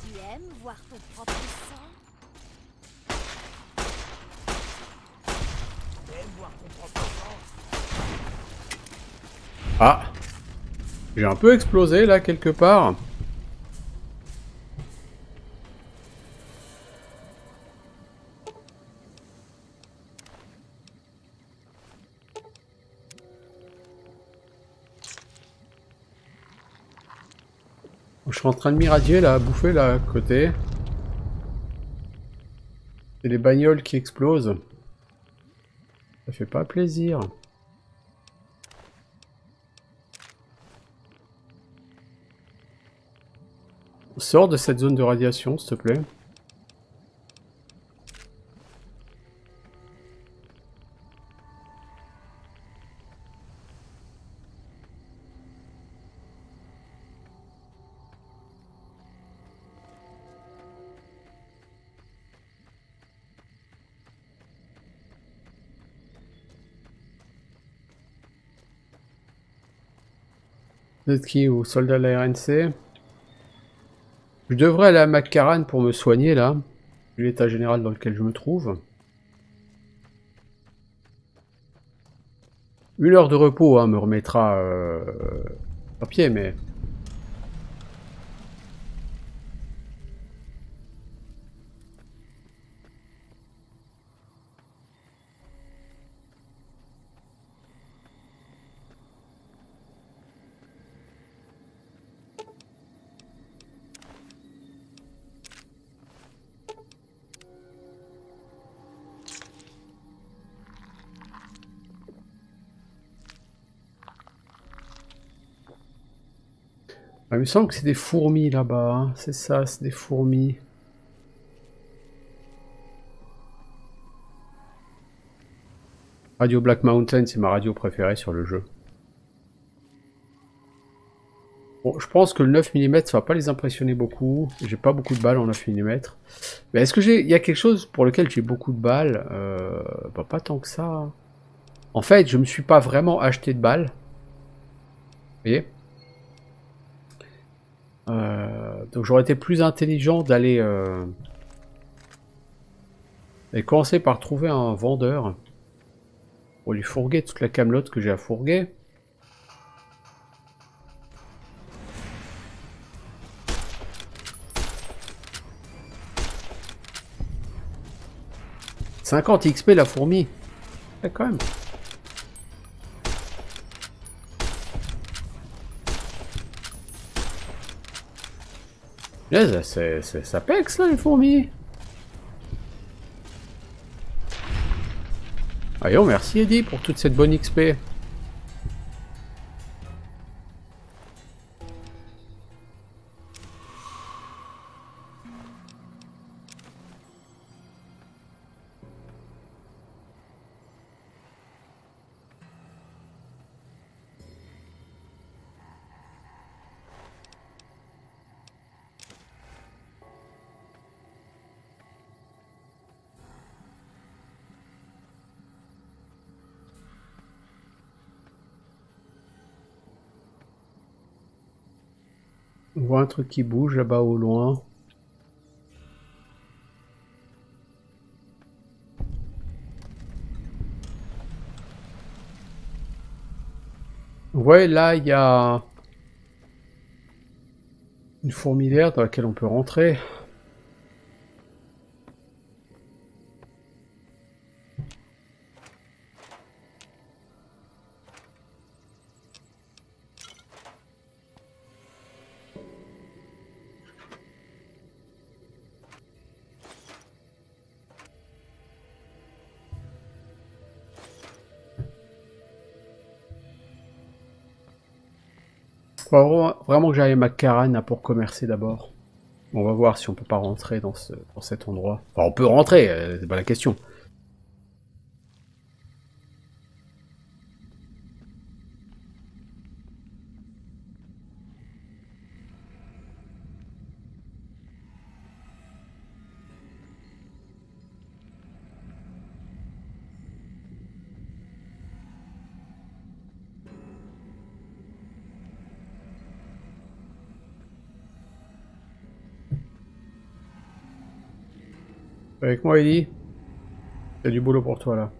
Tu aimes voir ton propre sang? Ah J'ai un peu explosé là quelque part. Train de m'irradier là, bouffer là à côté. C'est les bagnoles qui explosent. Ça fait pas plaisir. Sors de cette zone de radiation, s'il te plaît. Ou soldat de la RNC Je devrais aller à McCarran pour me soigner là. L'état général dans lequel je me trouve. Une heure de repos hein, me remettra euh, à pied, mais... me semble que c'est des fourmis là-bas. hein. C'est ça, c'est des fourmis. Radio Black Mountain, c'est ma radio préférée sur le jeu. Bon, je pense que le 9 mm, ça va pas les impressionner beaucoup. J'ai pas beaucoup de balles en 9 mm. Mais est-ce que j'ai... Il y a quelque chose pour lequel j'ai beaucoup de balles? Euh... bah, pas tant que ça. En fait, je me suis pas vraiment acheté de balles. Vous voyez? Euh, donc j'aurais été plus intelligent d'aller euh, Et commencer par trouver un vendeur pour lui fourguer toute la camelote que j'ai à fourguer. « 50 XP la fourmi. Quand même. C'est, ça pexe là les fourmis. Allez, merci Eddie pour toute cette bonne XP. Un truc qui bouge là-bas au loin. Ouais, là, il y a une fourmilière dans laquelle on peut rentrer. Faut vraiment que j'aille à Macaran pour commercer d'abord. On va voir si on peut pas rentrer dans, ce, dans cet endroit. Enfin, on peut rentrer, euh, c'est pas la question. Avec moi, y a du boulot pour toi, là.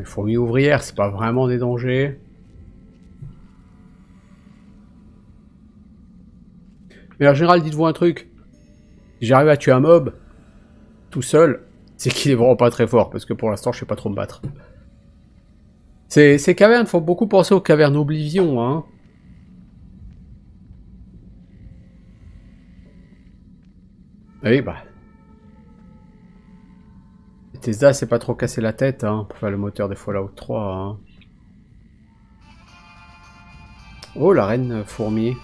Les fourmis ouvrières, c'est pas vraiment des dangers. Mais en général, dites-vous un truc. Si j'arrive à tuer un mob tout seul, c'est qu'il est vraiment pas très fort, parce que pour l'instant, je sais pas trop me battre. Ces, ces cavernes font beaucoup penser aux cavernes Oblivion, hein. Oui, bah, Tesla c'est pas trop cassé la tête hein, pour faire le moteur des Fallout 3. Hein. Oh, la reine fourmi.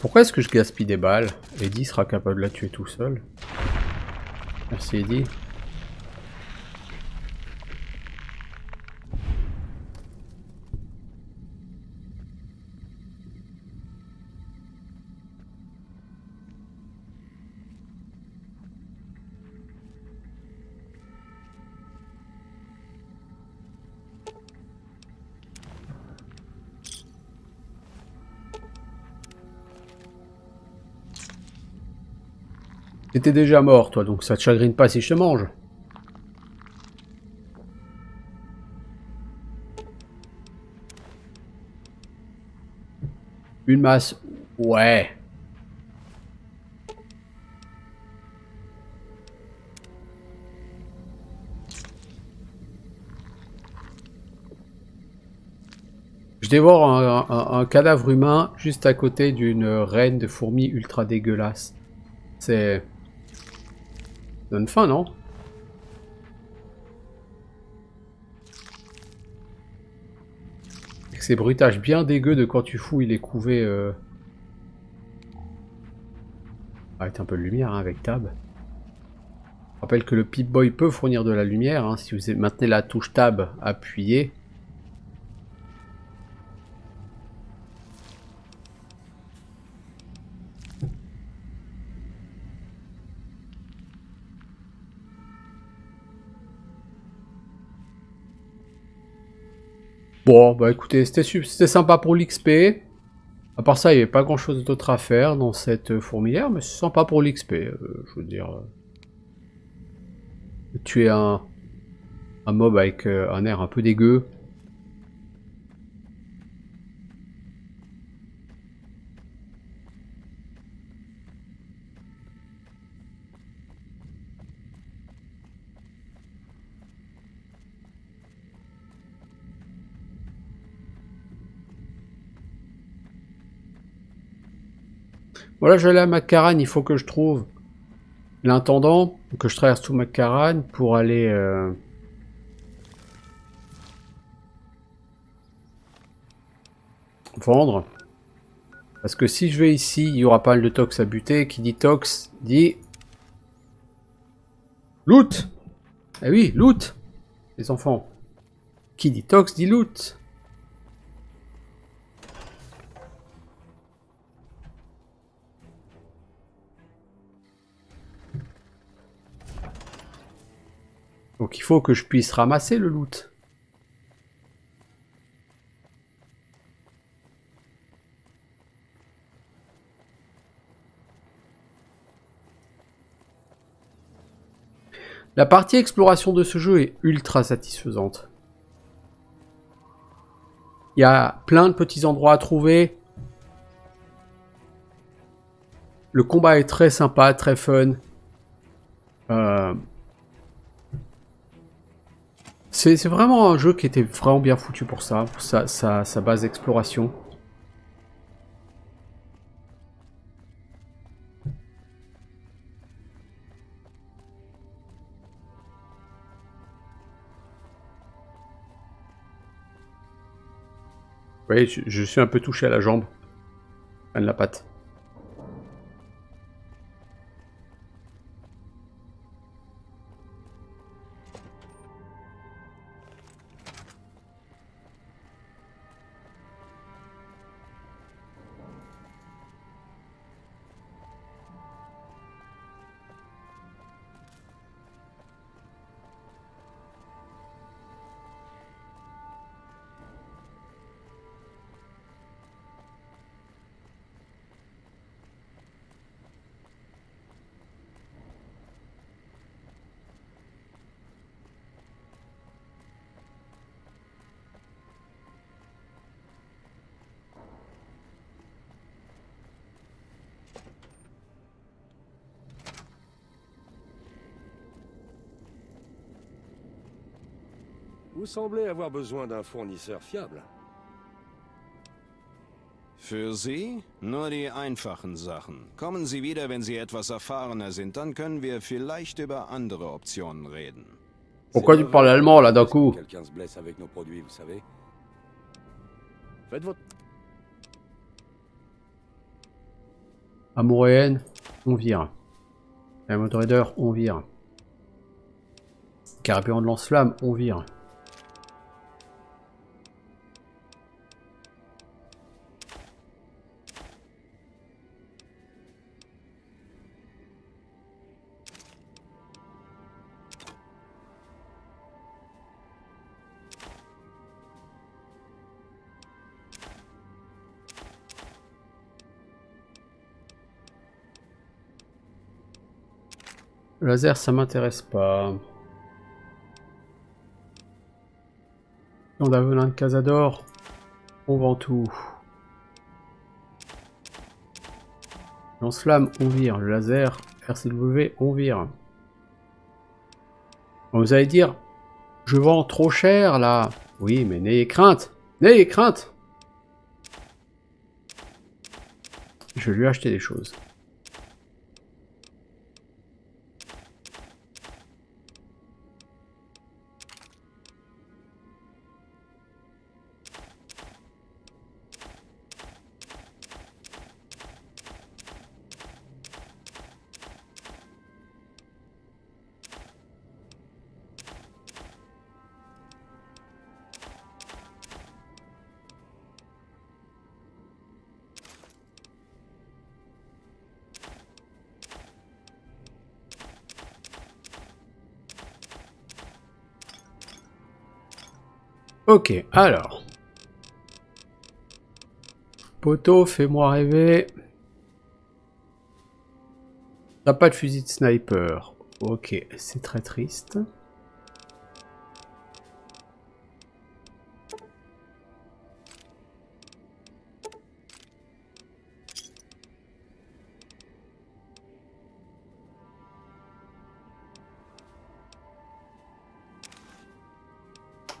Pourquoi est-ce que je gaspille des balles? Eddie sera capable de la tuer tout seul. Merci Eddie. t'es déjà mort, toi, donc ça te chagrine pas si je te mange. Une masse. Ouais. Je dévore un, un, cadavre humain juste à côté d'une reine de fourmis ultra dégueulasse. C'est... Donne faim, non Avec ces bruitages bien dégueux de quand tu fouilles les couvées... Euh... Arrête un peu de lumière hein, avec Tab. Je rappelle que le Pip-Boy peut fournir de la lumière. hein, si vous maintenez la touche Tab appuyée. Bon, bah écoutez, c'était sympa pour l'XP. À part ça, il n'y avait pas grand chose d'autre à faire dans cette euh, fourmilière, mais c'est sympa pour l'XP, euh, je veux dire. euh. Tuer un, un mob avec un air un peu dégueu. Voilà, je vais aller à Macaran, il faut que je trouve l'intendant, que je traverse tout Macaran pour aller... euh, vendre. Parce que si je vais ici, il y aura pas mal de tox à buter. Qui dit tox dit... Loot Eh oui, loot Les enfants. Qui dit tox dit loot Donc il faut que je puisse ramasser le loot. La partie exploration de ce jeu est ultra satisfaisante. Il y a plein de petits endroits à trouver. Le combat est très sympa, très fun. Euh, C'est vraiment un jeu qui était vraiment bien foutu pour ça, pour sa, base d'exploration. Oui, je, je suis un peu touché à la jambe. À la patte. Vous semblez avoir besoin d'un fournisseur fiable. Für Sie nur die einfachen Sachen. Kommen Sie wieder, wenn Sie etwas erfahrener sind, dann können wir vielleicht über andere Optionen reden. Pourquoi tu parles allemand là d'un coup Quelqu'un se blesse avec nos produits, vous savez. Faites votre... Amour et haine, on vire. La mode raider, on vire. Carburant de lance-flamme, on vire. laser, ça m'intéresse pas. On d'avelin de Casador, on vend tout. Lance-flamme, on vire. Le laser, RCW, on vire. On vous allez dire, je vends trop cher là. Oui, mais n'ayez crainte. N'ayez crainte. Je vais lui acheter des choses. Ok, alors. Poto, fais-moi rêver. T'as pas de fusil de sniper. Ok, c'est très triste.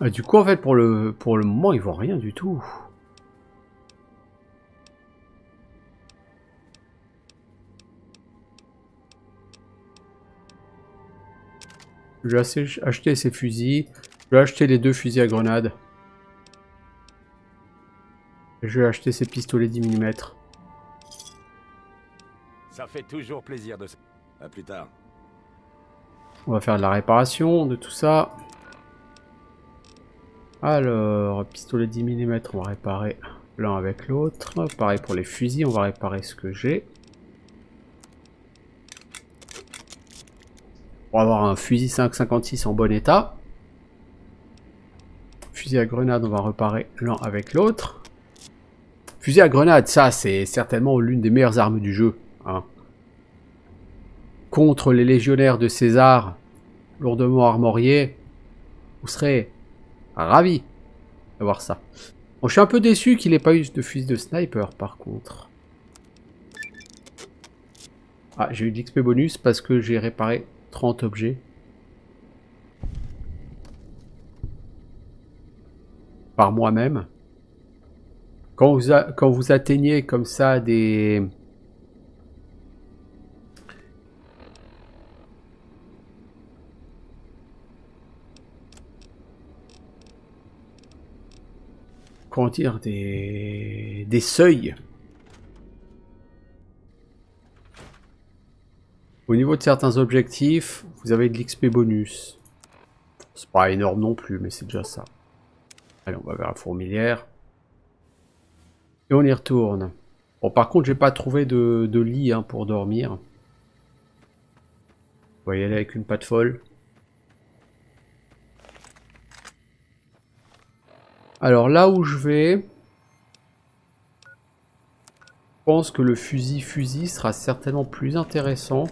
Ah, du coup, en fait, pour le, pour le moment, ils voient rien du tout. Je vais acheter ces fusils. Je vais acheter les deux fusils à grenade. Je vais acheter ces pistolets 10 mm. Ça fait toujours plaisir de... À plus tard. On va faire de la réparation de tout ça. Alors, pistolet 10 mm, on va réparer l'un avec l'autre. Pareil pour les fusils, on va réparer ce que j'ai. Pour avoir un fusil 5.56 en bon état. Fusil à grenade, on va réparer l'un avec l'autre. Fusil à grenade, ça c'est certainement l'une des meilleures armes du jeu. hein. Contre les légionnaires de César, lourdement armoriés, vous serez ravi d'avoir ça. Bon, je suis un peu déçu qu'il n'ait pas eu de fusil de sniper par contre. Ah, j'ai eu de l'XP bonus parce que j'ai réparé 30 objets. Par moi-même. Quand vous atteignez comme ça des... des, seuils. Au niveau de certains objectifs, vous avez de l'XP bonus. C'est pas énorme non plus, mais c'est déjà ça. Allez, on va vers la fourmilière. Et on y retourne. Bon, par contre, j'ai pas trouvé de, de lit hein, pour dormir. On va y aller avec une patte folle. Alors là où je vais, je pense que le fusil fusil sera certainement plus intéressant.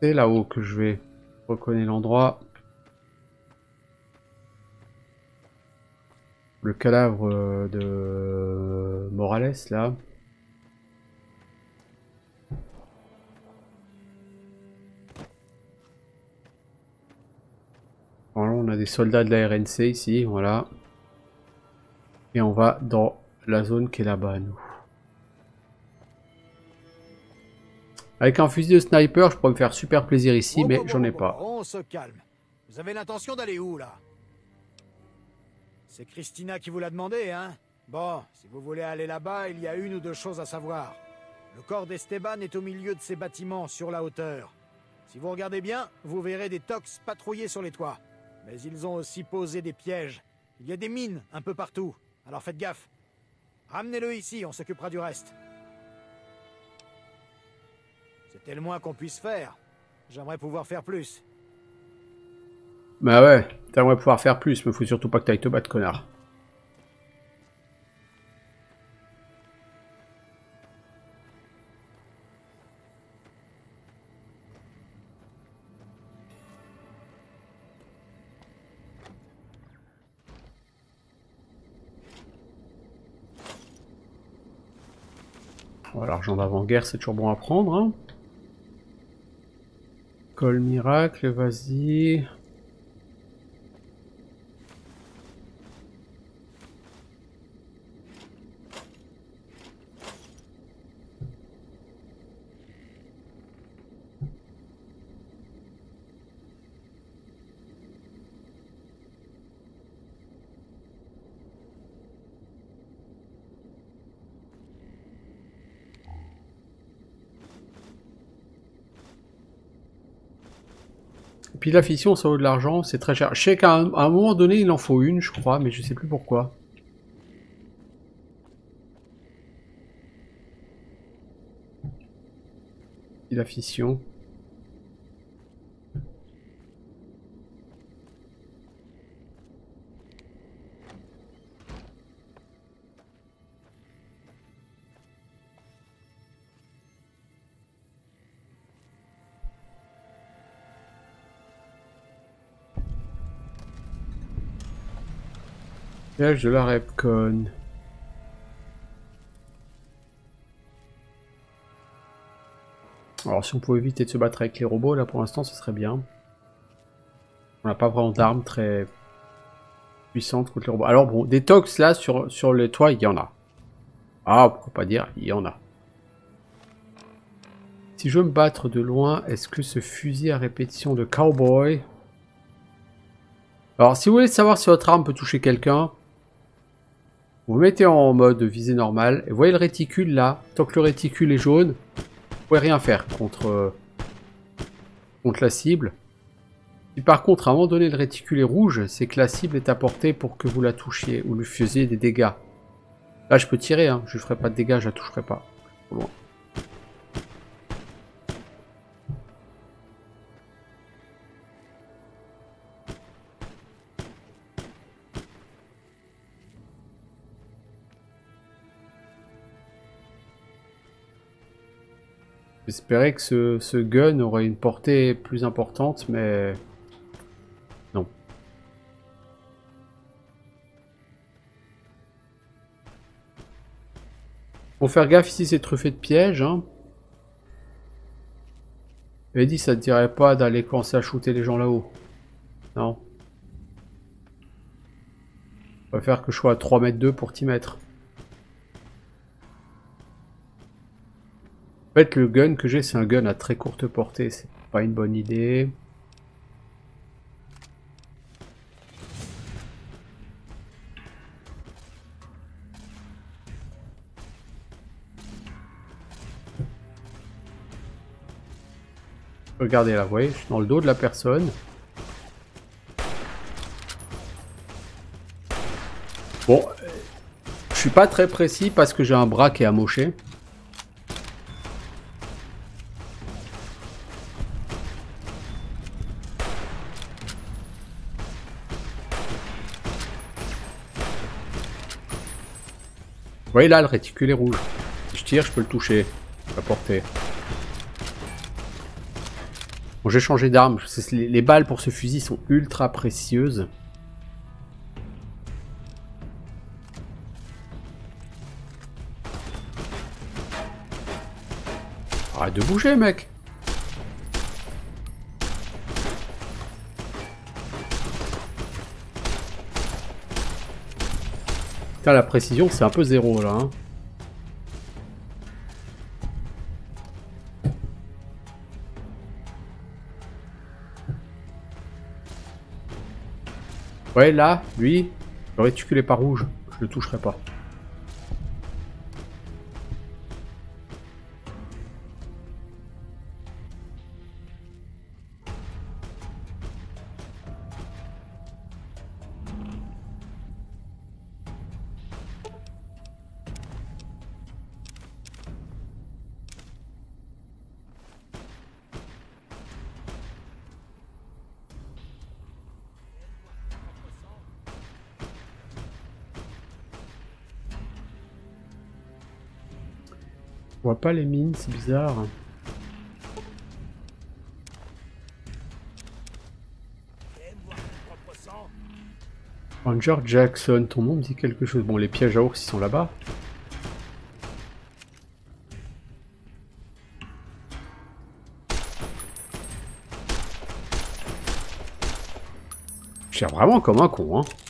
C'est là-haut que je vais. Je reconnais l'endroit. Le cadavre euh, de Morales là. A des soldats de la RNC ici, voilà. Et on va dans la zone qui est là-bas, nous. Avec un fusil de sniper, je pourrais me faire super plaisir ici, mais j'en ai pas. On se calme. Vous avez l'intention d'aller où, là? C'est Christina qui vous l'a demandé, hein? Bon, si vous voulez aller là-bas, il y a une ou deux choses à savoir. Le corps d'Esteban est au milieu de ces bâtiments, sur la hauteur. Si vous regardez bien, vous verrez des tox patrouiller sur les toits. Mais ils ont aussi posé des pièges. Il y a des mines un peu partout. Alors faites gaffe. Ramenez-le ici, on s'occupera du reste. C'était le moins qu'on puisse faire. J'aimerais pouvoir faire plus. Bah ouais, t'aimerais pouvoir faire plus, mais faut surtout pas que t'ailles te battre, connard. L'argent d'avant-guerre, c'est toujours bon à prendre. hein. Col miracle, vas-y. La fission, ça vaut de l'argent, c'est très cher. Je sais qu'à un, un moment donné, il en faut une, je crois, mais je sais plus pourquoi. La fission. De la Repcon. Alors si on pouvait éviter de se battre avec les robots, là pour l'instant ce serait bien. On n'a pas vraiment d'armes très puissantes contre les robots. Alors bon, des tox là sur, sur les toits, il y en a. Ah, pourquoi pas dire, il y en a. Si je veux me battre de loin, est-ce que ce fusil à répétition de cowboy... Alors si vous voulez savoir si votre arme peut toucher quelqu'un, vous mettez en mode visée normale, et vous voyez le réticule là, tant que le réticule est jaune, vous pouvez rien faire contre, euh, contre la cible. Si par contre à un moment donné le réticule est rouge, c'est que la cible est à portée pour que vous la touchiez, ou lui faisiez des dégâts. Là je peux tirer, hein, je ne ferai pas de dégâts, je la toucherai pas. Loin. J'espérais que ce, gun aurait une portée plus importante, mais non. Faut faire gaffe ici, c'est truffé de pièges. Hein. Ça te dirait pas d'aller commencer à shooter les gens là-haut? Non? On va faire que je sois à 3 mètres 2 pour t'y mettre. En fait, le gun que j'ai, c'est un gun à très courte portée. C'est pas une bonne idée. Regardez là, vous voyez, je suis dans le dos de la personne. Bon, je suis pas très précis parce que j'ai un bras qui est amoché. Voyez là, le réticule est rouge. Si je tire, je peux le toucher. La portée. Bon, j'ai changé d'arme. Les, les balles pour ce fusil sont ultra précieuses. Arrête de bouger, mec Putain, la précision, c'est un peu zéro, là. Hein. Ouais, là, lui, réticule est pas rouge. Je le toucherai pas. On voit pas les mines, c'est bizarre. Ranger Jackson, ton nom me dit quelque chose. Bon, les pièges à ours, ils sont là-bas. Je vraiment comme un con, hein.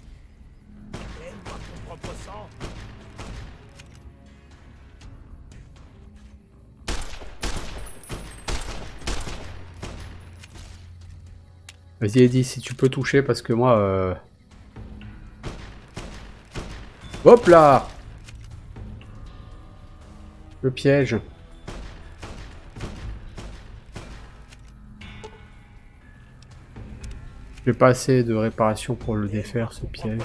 Vas-y Eddie, si tu peux toucher, parce que moi... Euh... Hop là Le piège. J'ai pas assez de réparation pour le défaire, ce piège.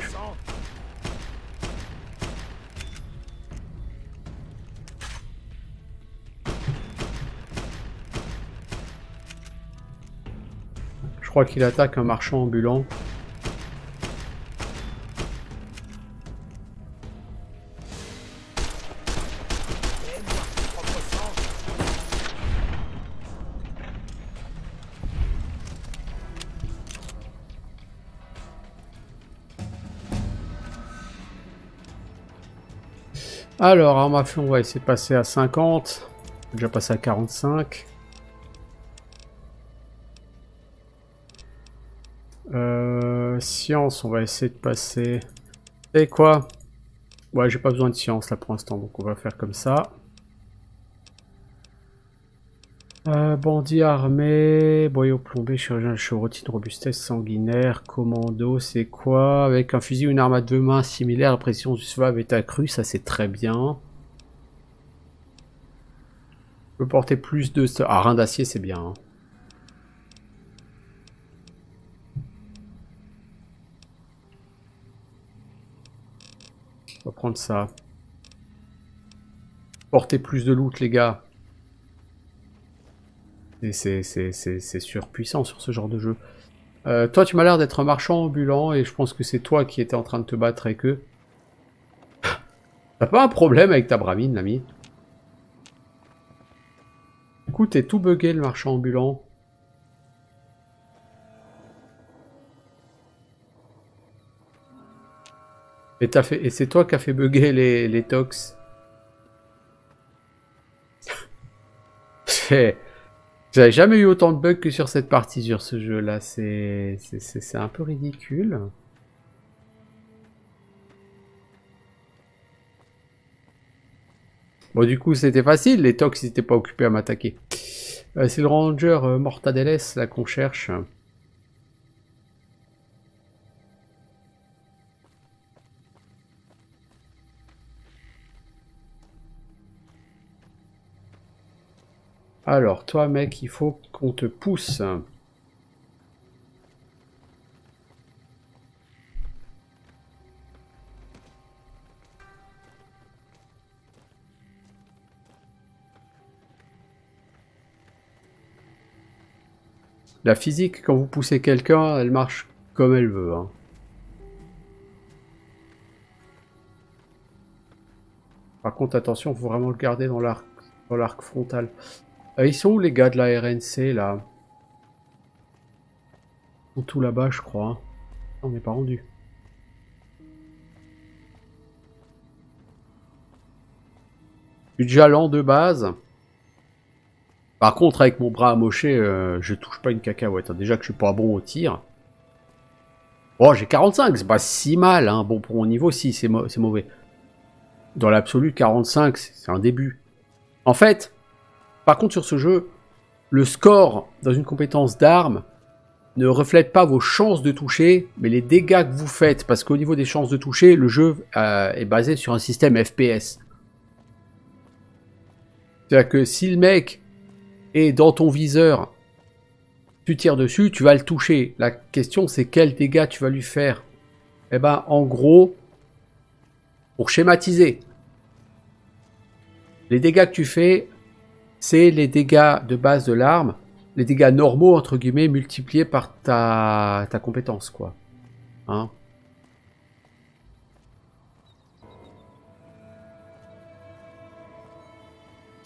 Qu'il attaque un marchand ambulant. Alors, arme à feu, on va essayer de passer à 50. On déjà passé à 45. Science, on va essayer de passer... Et quoi? Ouais, j'ai pas besoin de science là pour l'instant, donc on va faire comme ça. Euh, bandit armé, boyau plombé, chirurgien chevrotine, robustesse sanguinaire, commando, c'est quoi? Avec un fusil ou une arme à deux mains similaire, la pression du suave est accrue, ça c'est très bien. Je peux porter plus de... Ah, rein d'acier c'est bien. Hein. On va prendre ça. Porter plus de loot les gars. C'est surpuissant sur ce genre de jeu. Euh, toi, tu m'as l'air d'être un marchand ambulant et je pense que c'est toi qui étais en train de te battre avec eux. T'as pas un problème avec ta bramine, l'ami Écoute, t'es tout bugué le marchand ambulant. Et, fait... et c'est toi qui as fait bugger les, les tox. *laughs* J'avais jamais eu autant de bugs que sur cette partie sur ce jeu là, c'est un peu ridicule. Bon du coup c'était facile, les tox n'étaient pas occupés à m'attaquer. Euh, c'est le ranger euh, Mortadeles là qu'on cherche. Alors, toi, mec, il faut qu'on te pousse. La physique, quand vous poussez quelqu'un, elle marche comme elle veut. Hein. Par contre, attention, faut vraiment le garder dans l'arc frontal. Euh, ils sont où les gars de la RNC là? Ils sont tout là-bas je crois. On n'est pas rendu. Déjà lent de base. Par contre, avec mon bras amoché, euh, je touche pas une cacahuète. Déjà que je suis pas bon au tir. Oh, j'ai 45, c'est pas si mal. Hein. Bon, pour mon niveau, si, c'est mauvais. Dans l'absolu, 45, c'est un début. En fait, par contre, sur ce jeu, le score dans une compétence d'arme ne reflète pas vos chances de toucher, mais les dégâts que vous faites. Parce qu'au niveau des chances de toucher, le jeu euh, est basé sur un système FPS. C'est-à-dire que si le mec est dans ton viseur, tu tires dessus, tu vas le toucher. La question c'est quels dégâts tu vas lui faire. Eh ben en gros, pour schématiser, les dégâts que tu fais c'est les dégâts de base de l'arme, les dégâts normaux, entre guillemets, multipliés par ta, compétence, quoi. Hein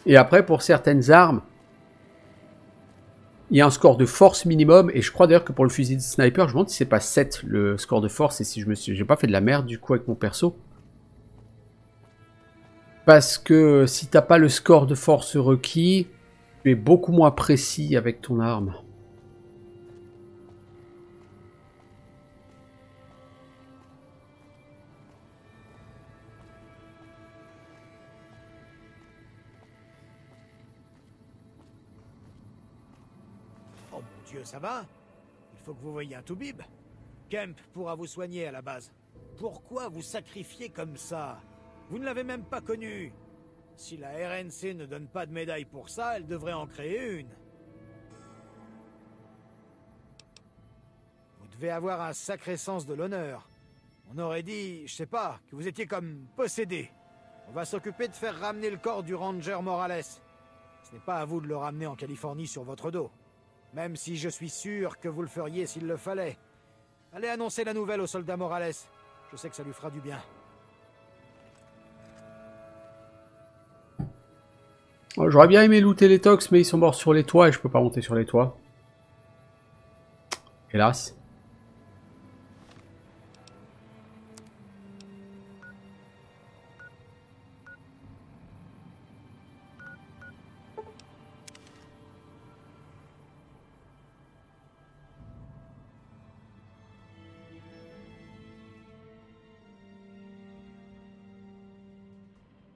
Et après, pour certaines armes, il y a un score de force minimum, et je crois d'ailleurs que pour le fusil de sniper, je me demande si c'est pas 7 le score de force, et si je me suis... J'ai pas fait de la merde du coup avec mon perso. Parce que si t'as pas le score de force requis, tu es beaucoup moins précis avec ton arme. Oh mon dieu, ça va? Il faut que vous voyiez un toubib. Kemp pourra vous soigner à la base. Pourquoi vous sacrifier comme ça? Vous ne l'avez même pas connu. Si la RNC ne donne pas de médaille pour ça, elle devrait en créer une. Vous devez avoir un sacré sens de l'honneur. On aurait dit, je sais pas, que vous étiez comme possédé. On va s'occuper de faire ramener le corps du Ranger Morales. Ce n'est pas à vous de le ramener en Californie sur votre dos. Même si je suis sûr que vous le feriez s'il le fallait. Allez annoncer la nouvelle au soldat Morales. Je sais que ça lui fera du bien. J'aurais bien aimé looter les tox, mais ils sont morts sur les toits et je peux pas monter sur les toits. Hélas.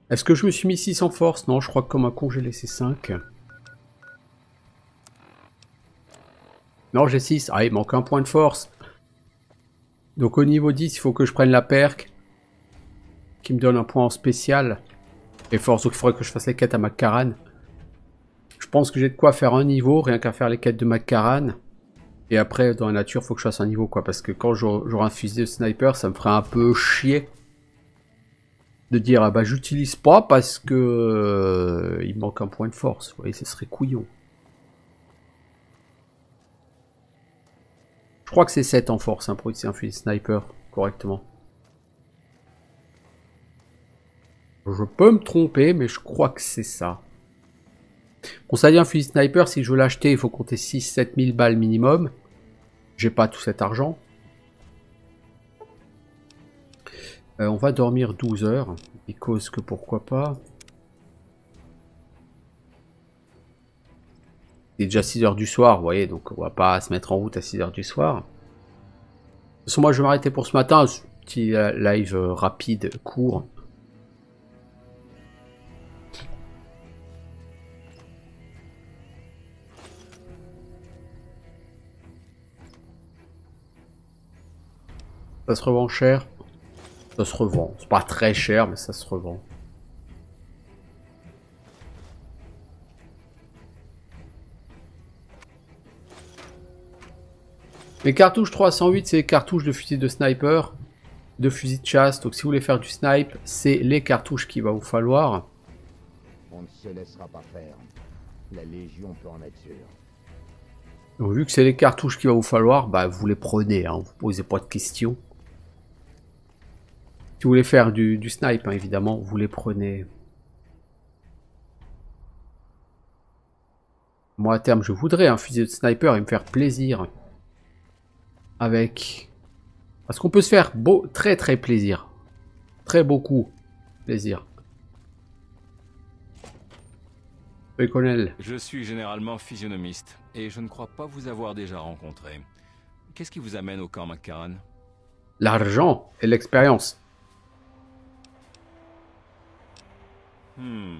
Est-ce que je me suis mis 6 en force? Non, je crois que comme un con, j'ai laissé 5. Non, j'ai 6. Ah, il manque un point de force. Donc au niveau 10, il faut que je prenne la perque. Qui me donne un point en spécial. Et force, donc il faudrait que je fasse les quêtes à Macaran. Je pense que j'ai de quoi faire un niveau, rien qu'à faire les quêtes de Macaran. Et après, dans la nature, il faut que je fasse un niveau, quoi. Parce que quand j'aurai un fusil de sniper, ça me ferait un peu chier de dire ah bah j'utilise pas parce que euh, il manque un point de force. Vous voyez, ce serait couillon. Je crois que c'est 7 en force hein, pour un fusil sniper correctement. Je peux me tromper, mais je crois que c'est ça. Bon, ça dit un fusil sniper, si je veux l'acheter, il faut compter 6-7 000 balles minimum. J'ai pas tout cet argent. Euh, on va dormir 12 heures. Cause que pourquoi pas. Il est déjà 6 heures du soir, vous voyez, donc on va pas se mettre en route à 6 heures du soir. De toute façon, moi je vais m'arrêter pour ce matin. Petit euh, live euh, rapide, court. Ça se revend cher. Ça se revend. C'est pas très cher, mais ça se revend. Les cartouches 308, c'est les cartouches de fusil de sniper, de fusil de chasse. Donc si vous voulez faire du snipe, c'est les cartouches qu'il va vous falloir. On ne se laissera pas faire. La Légion peut en être sûre. Donc vu que c'est les cartouches qu'il va vous falloir, bah vous les prenez, hein, vous posez pas de questions. Si vous voulez faire du, snipe, hein, évidemment, vous les prenez. Moi, à terme, je voudrais un fusil de sniper et me faire plaisir. Avec... Parce qu'on peut se faire beau, très très plaisir. Très beaucoup plaisir. Oui, colonel. Je suis généralement physionomiste, et je ne crois pas vous avoir déjà rencontré. Qu'est-ce qui vous amène au camp McCarran? L'argent et l'expérience. Hmm.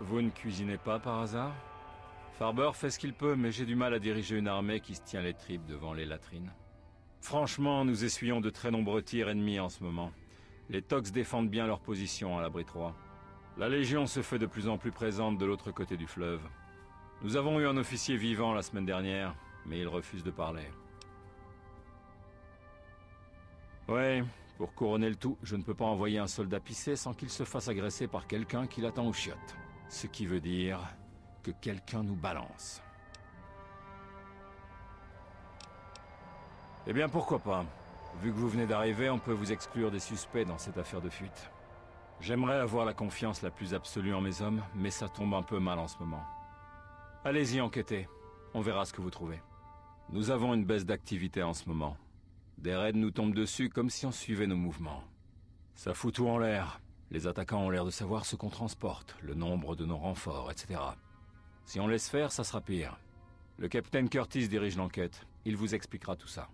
Vous ne cuisinez pas par hasard? Farber fait ce qu'il peut, mais j'ai du mal à diriger une armée qui se tient les tripes devant les latrines. Franchement, nous essuyons de très nombreux tirs ennemis en ce moment. Les Tox défendent bien leur position à l'abri 3. La Légion se fait de plus en plus présente de l'autre côté du fleuve. Nous avons eu un officier vivant la semaine dernière, mais il refuse de parler. Ouais, pour couronner le tout, je ne peux pas envoyer un soldat pisser sans qu'il se fasse agresser par quelqu'un qui l'attend aux chiottes. Ce qui veut dire que quelqu'un nous balance. Eh bien pourquoi pas? Vu que vous venez d'arriver, on peut vous exclure des suspects dans cette affaire de fuite. J'aimerais avoir la confiance la plus absolue en mes hommes, mais ça tombe un peu mal en ce moment. Allez-y enquêtez, on verra ce que vous trouvez. Nous avons une baisse d'activité en ce moment. Des raids nous tombent dessus comme si on suivait nos mouvements. Ça fout tout en l'air. Les attaquants ont l'air de savoir ce qu'on transporte, le nombre de nos renforts, etc. Si on laisse faire, ça sera pire. Le capitaine Curtis dirige l'enquête. Il vous expliquera tout ça.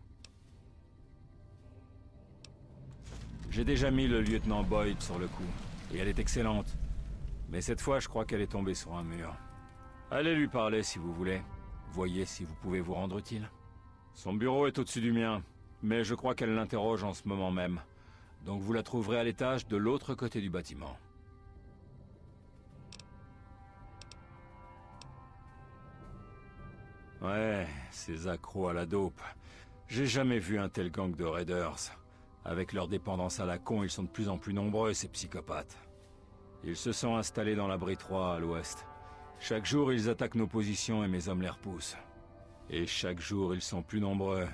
J'ai déjà mis le lieutenant Boyd sur le coup, et elle est excellente. Mais cette fois, je crois qu'elle est tombée sur un mur. Allez lui parler si vous voulez. Voyez si vous pouvez vous rendre utile. Son bureau est au-dessus du mien, mais je crois qu'elle l'interroge en ce moment même. Donc vous la trouverez à l'étage de l'autre côté du bâtiment. Ouais, ces accros à la dope. J'ai jamais vu un tel gang de raiders. Avec leur dépendance à la con, ils sont de plus en plus nombreux, ces psychopathes. Ils se sont installés dans l'abri 3 à l'ouest. Chaque jour, ils attaquent nos positions et mes hommes les repoussent. Et chaque jour, ils sont plus nombreux,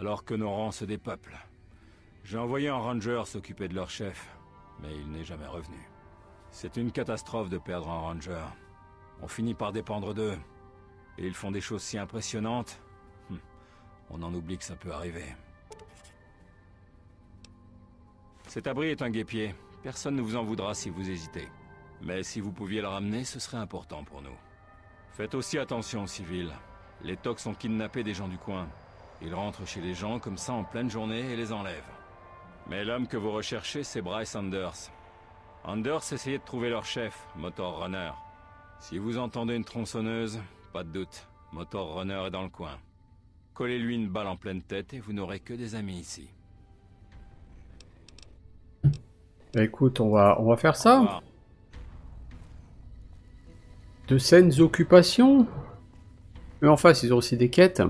alors que nos rangs se dépeuplent. J'ai envoyé un ranger s'occuper de leur chef, mais il n'est jamais revenu. C'est une catastrophe de perdre un ranger. On finit par dépendre d'eux. Et ils font des choses si impressionnantes. Hum, On en oublie que ça peut arriver. Cet abri est un guépier. Personne ne vous en voudra si vous hésitez. Mais si vous pouviez le ramener, ce serait important pour nous. Faites aussi attention civils. Les tocs sont kidnappés des gens du coin. Ils rentrent chez les gens comme ça en pleine journée et les enlèvent. Mais l'homme que vous recherchez, c'est Bryce Anders. Anders essayait de trouver leur chef, Motor Runner. Si vous entendez une tronçonneuse, pas de doute, Motor Runner est dans le coin. Collez-lui une balle en pleine tête et vous n'aurez que des amis ici. Bah écoute, on va, on va faire ça. De saines occupations. Mais en face, ils ont aussi des quêtes.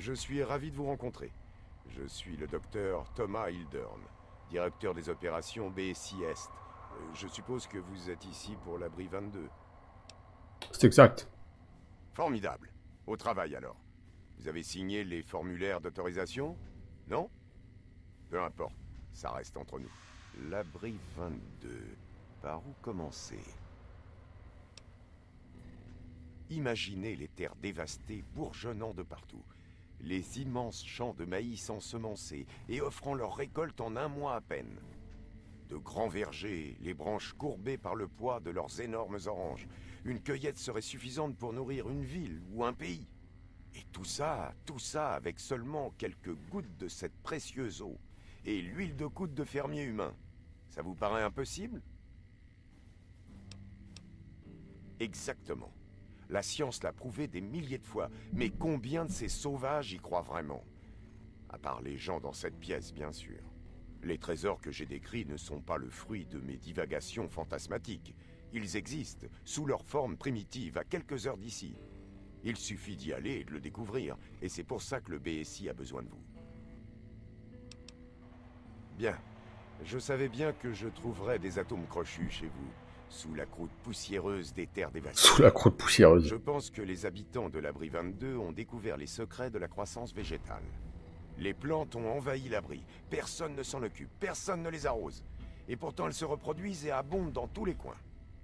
Je suis ravi de vous rencontrer. Je suis le docteur Thomas Hildern, directeur des opérations BSI Est. Euh, Je suppose que vous êtes ici pour l'abri 22. C'est exact. Formidable. Au travail alors. Vous avez signé les formulaires d'autorisation? Non? Peu importe, ça reste entre nous. L'abri 22. Par où commencer? Imaginez les terres dévastées bourgeonnant de partout. Les immenses champs de maïs ensemencés et offrant leur récolte en un mois à peine. De grands vergers, les branches courbées par le poids de leurs énormes oranges. Une cueillette serait suffisante pour nourrir une ville ou un pays. Et tout ça, tout ça avec seulement quelques gouttes de cette précieuse eau. Et l'huile de coude de fermier humain. Ça vous paraît impossible? Exactement. La science l'a prouvé des milliers de fois, mais combien de ces sauvages y croient vraiment? À part les gens dans cette pièce, bien sûr. Les trésors que j'ai décrits ne sont pas le fruit de mes divagations fantasmatiques. Ils existent, sous leur forme primitive, à quelques heures d'ici. Il suffit d'y aller et de le découvrir, et c'est pour ça que le BSI a besoin de vous. Bien. Je savais bien que je trouverais des atomes crochus chez vous, sous la croûte poussiéreuse des terres dévastées. Sous la croûte poussiéreuse. Je pense que les habitants de l'abri 22 ont découvert les secrets de la croissance végétale. Les plantes ont envahi l'abri. Personne ne s'en occupe, personne ne les arrose. Et pourtant elles se reproduisent et abondent dans tous les coins.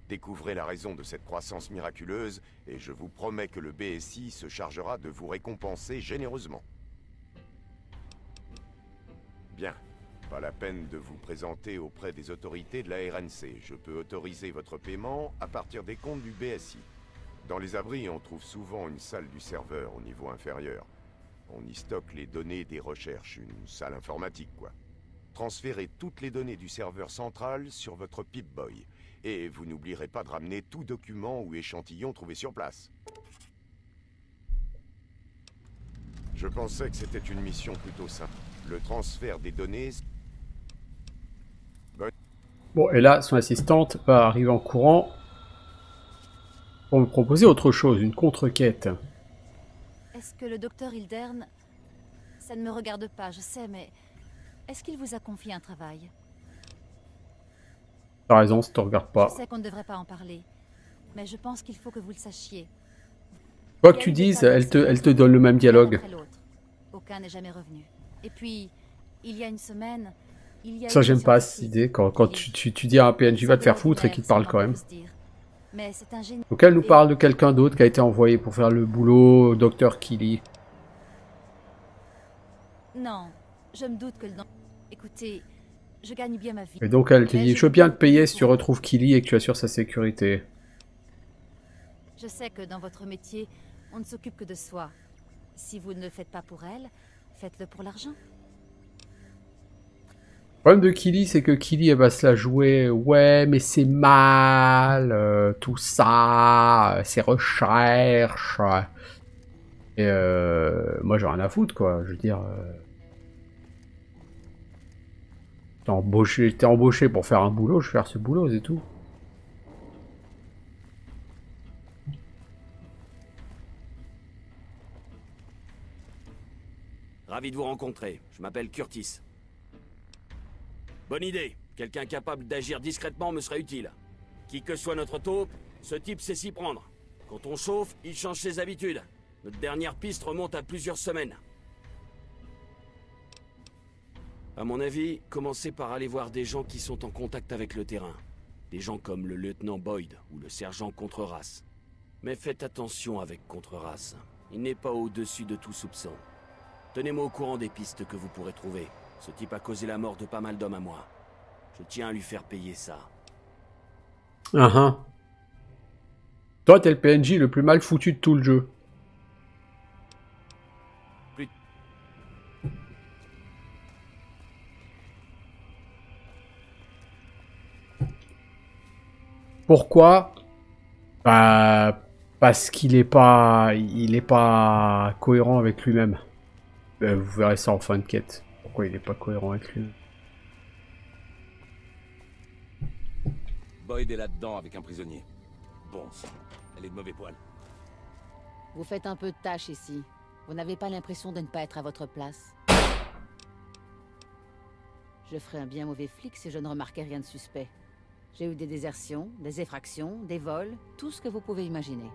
Découvrez la raison de cette croissance miraculeuse et je vous promets que le BSI se chargera de vous récompenser généreusement. Bien. Pas la peine de vous présenter auprès des autorités de la RNC. Je peux autoriser votre paiement à partir des comptes du BSI. Dans les abris, on trouve souvent une salle du serveur au niveau inférieur. On y stocke les données des recherches, une salle informatique quoi. Transférez toutes les données du serveur central sur votre Pip-Boy. Et vous n'oublierez pas de ramener tout document ou échantillon trouvé sur place. Je pensais que c'était une mission plutôt simple. Le transfert des données... Bon, et là, son assistante va arriver en courant pour me proposer autre chose, une contre-quête. Est-ce que le docteur Hildern... Ça ne me regarde pas, je sais, mais... Est-ce qu'il vous a confié un travail? T'as raison, ça te regarde pas. Je sais qu'on ne devrait pas en parler, mais je pense qu'il faut que vous le sachiez. Quoi que tu dises, elle te, elle te donne le même dialogue. Aucun n'est jamais revenu. Et puis, il y a une semaine, Ça, j'aime pas cette idée quand, quand tu, tu, tu dis à un PNJ va te faire foutre et qu'il te parle quand même. Donc elle nous parle de quelqu'un d'autre qui a été envoyé pour faire le boulot, Docteur Killy. Non, je me doute que le... Écoutez, je gagne bien ma vie. Et donc elle te dit, je veux bien te payer si tu retrouves Killy et que tu assures sa sécurité. Je sais que dans votre métier, on ne s'occupe que de soi. Si vous ne le faites pas pour elle, faites-le pour l'argent. Problème de Killy, c'est que Killy, elle va se la jouer. Ouais, mais c'est mal, euh, tout ça, ces recherches. Et euh, moi, j'ai rien à foutre, quoi. Je veux dire. Euh... T'es embauché, embauché pour faire un boulot, je vais faire ce boulot, c'est tout. Ravi de vous rencontrer. Je m'appelle Curtis. Bonne idée. Quelqu'un capable d'agir discrètement me serait utile. Qui que soit notre taupe, ce type sait s'y prendre. Quand on chauffe, il change ses habitudes. Notre dernière piste remonte à plusieurs semaines. À mon avis, commencez par aller voir des gens qui sont en contact avec le terrain. Des gens comme le lieutenant Boyd ou le sergent Contreras. Mais faites attention avec Contreras. Il n'est pas au-dessus de tout soupçon. Tenez-moi au courant des pistes que vous pourrez trouver. Ce type a causé la mort de pas mal d'hommes à moi. Je tiens à lui faire payer ça. Ah ah. Toi, t'es le PNJ le plus mal foutu de tout le jeu. Pourquoi? Bah parce qu'il est pas il est pas cohérent avec lui-même. Euh, vous verrez ça en fin de quête. Pourquoi il est pas cohérent avec lui Boyd est là-dedans avec un prisonnier. Bon elle est de mauvais poil. Vous faites un peu de tâche ici. Vous n'avez pas l'impression de ne pas être à votre place Je ferais un bien mauvais flic si je ne remarquais rien de suspect. J'ai eu des désertions, des effractions, des vols, tout ce que vous pouvez imaginer.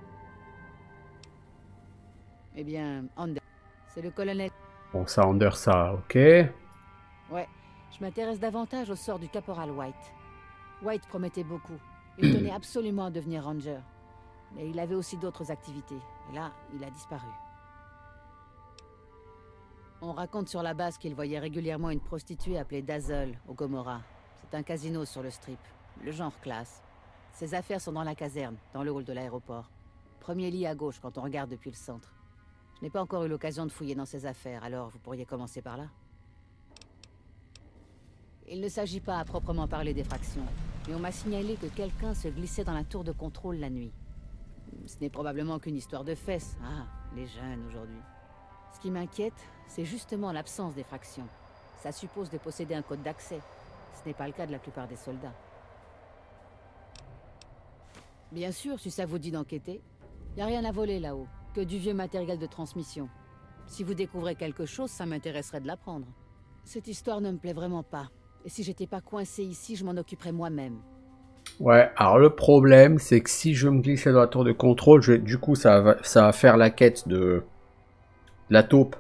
Eh bien, Anders, c'est le colonel... Bon, ça, Anders, ça, ok. Ouais, je m'intéresse davantage au sort du caporal White. White promettait beaucoup. Il tenait *clears throat* absolument à devenir ranger. Mais il avait aussi d'autres activités. Et là, il a disparu. On raconte sur la base qu'il voyait régulièrement une prostituée appelée Dazzle, au Gomorrah. C'est un casino sur le strip. Le genre classe. Ses affaires sont dans la caserne, dans le hall de l'aéroport. Premier lit à gauche quand on regarde depuis le centre. Je n'ai pas encore eu l'occasion de fouiller dans ses affaires, alors vous pourriez commencer par là. Il ne s'agit pas à proprement parler d'effraction, mais on m'a signalé que quelqu'un se glissait dans la tour de contrôle la nuit. Ce n'est probablement qu'une histoire de fesses. Ah, les jeunes aujourd'hui. Ce qui m'inquiète, c'est justement l'absence d'effraction. Ça suppose de posséder un code d'accès. Ce n'est pas le cas de la plupart des soldats. Bien sûr, si ça vous dit d'enquêter. Y a rien à voler là-haut, que du vieux matériel de transmission. Si vous découvrez quelque chose, ça m'intéresserait de l'apprendre. Cette histoire ne me plaît vraiment pas. Et si j'étais pas coincé ici, je m'en occuperais moi-même. Ouais, alors le problème, c'est que si je me glissais dans la tour de contrôle, du coup, ça va, ça va faire la quête de la taupe.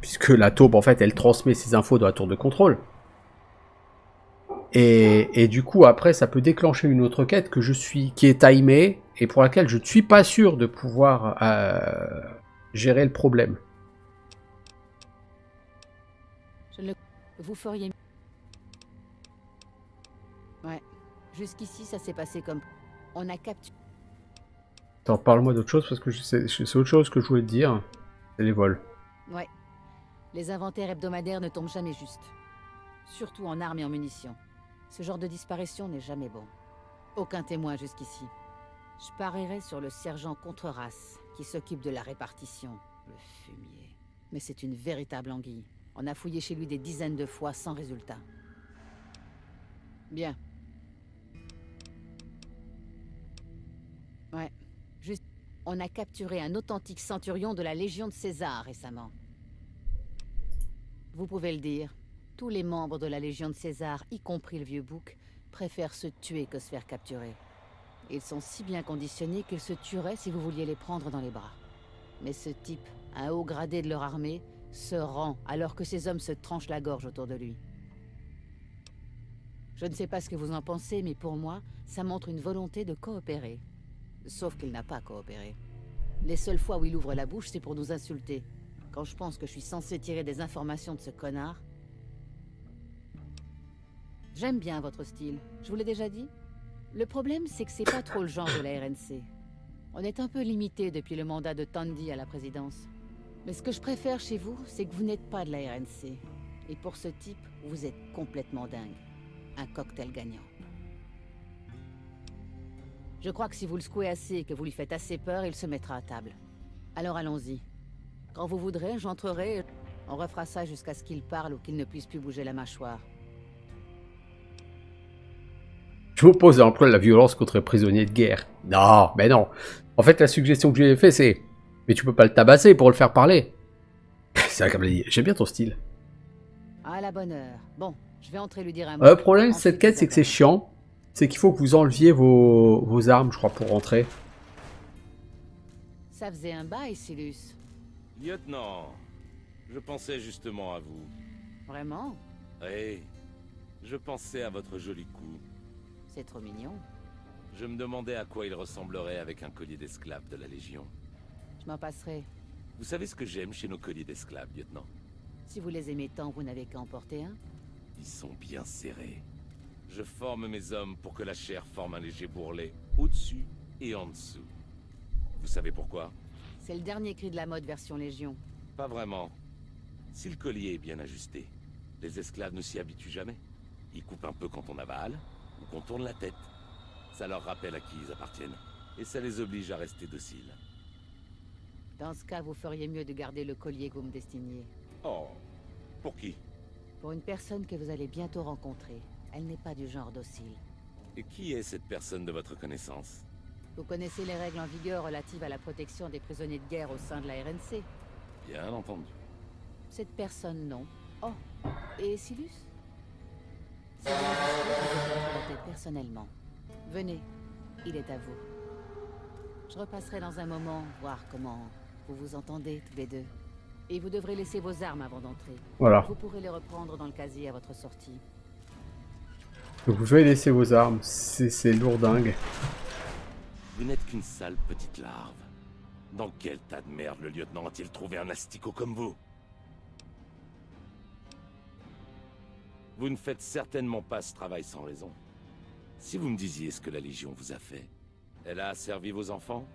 Puisque la taupe, en fait, elle transmet ses infos dans la tour de contrôle. Et, du coup, après, ça peut déclencher une autre quête que je suis, qui est timée et pour laquelle je ne suis pas sûr de pouvoir euh, gérer le problème. Je ne... Vous feriez... Ouais. Jusqu'ici, ça s'est passé comme... On a capturé... Attends, parle-moi d'autre chose, parce que c'est autre chose que je voulais te dire. C'est les vols. Ouais. Les inventaires hebdomadaires ne tombent jamais juste. Surtout en armes et en munitions. Ce genre de disparition n'est jamais bon. Aucun témoin jusqu'ici. Je parierais sur le sergent Contreras, qui s'occupe de la répartition. Le fumier. Mais c'est une véritable anguille. On a fouillé chez lui des dizaines de fois sans résultat. Bien. Ouais. Juste... On a capturé un authentique centurion de la Légion de César récemment. Vous pouvez le dire. Tous les membres de la Légion de César, y compris le vieux bouc, préfèrent se tuer que se faire capturer. Ils sont si bien conditionnés qu'ils se tueraient si vous vouliez les prendre dans les bras. Mais ce type, un haut gradé de leur armée, se rend alors que ces hommes se tranchent la gorge autour de lui. Je ne sais pas ce que vous en pensez, mais pour moi, ça montre une volonté de coopérer. Sauf qu'il n'a pas coopéré. Les seules fois où il ouvre la bouche, c'est pour nous insulter. Quand je pense que je suis censé tirer des informations de ce connard, J'aime bien votre style, je vous l'ai déjà dit. Le problème, c'est que c'est pas trop le genre de la RNC. On est un peu limité depuis le mandat de Tandy à la présidence. Mais ce que je préfère chez vous, c'est que vous n'êtes pas de la RNC. Et pour ce type, vous êtes complètement dingue. Un cocktail gagnant. Je crois que si vous le secouez assez et que vous lui faites assez peur, il se mettra à table. Alors allons-y. Quand vous voudrez, j'entrerai. On refera ça jusqu'à ce qu'il parle ou qu'il ne puisse plus bouger la mâchoire. Je m'oppose à l'emploi de la violence contre les prisonniers de guerre? Non, mais non. En fait, la suggestion que je lui ai fait, c'est... Mais tu peux pas le tabasser pour le faire parler. *laughs* c'est vrai dit. J'aime bien ton style. À la bonne heure. Bon, je vais entrer lui dire un mot. Le problème de cette quête, c'est que c'est chiant. C'est qu'il faut que vous enleviez vos, vos armes, je crois, pour rentrer. Ça faisait un bail, Silus. Lieutenant, je pensais justement à vous. Vraiment? Oui, je pensais à votre joli coup. C'est trop mignon. Je me demandais à quoi il ressemblerait avec un collier d'esclaves de la Légion. Je m'en passerai. Vous savez ce que j'aime chez nos colliers d'esclaves, lieutenant? Si vous les aimez tant, vous n'avez qu'à en porter un Ils sont bien serrés. Je forme mes hommes pour que la chair forme un léger bourrelet au-dessus et en dessous. Vous savez pourquoi? C'est le dernier cri de la mode version Légion. Pas vraiment. Si le collier est bien ajusté, les esclaves ne s'y habituent jamais. Ils coupent un peu quand on avale, ou qu'on tourne la tête. Ça leur rappelle à qui ils appartiennent, et ça les oblige à rester dociles. Dans ce cas, vous feriez mieux de garder le collier que vous me destiniez. Oh, pour qui? Pour une personne que vous allez bientôt rencontrer. Elle n'est pas du genre docile. Et qui est cette personne de votre connaissance? Vous connaissez les règles en vigueur relatives à la protection des prisonniers de guerre au sein de la RNC Bien entendu. Cette personne, non. Oh, et Silus? Personnellement. Venez, il est à vous. Je repasserai dans un moment voir comment vous vous entendez tous les deux. Et vous devrez laisser vos armes avant d'entrer. Voilà. Vous pourrez les reprendre dans le casier à votre sortie. Vous pouvez laisser vos armes, c'est lourdingue. Vous n'êtes qu'une sale petite larve. Dans quel tas de merde le lieutenant a-t-il trouvé un asticot comme vous? Vous ne faites certainement pas ce travail sans raison. Si vous me disiez ce que la Légion vous a fait, elle a asservi vos enfants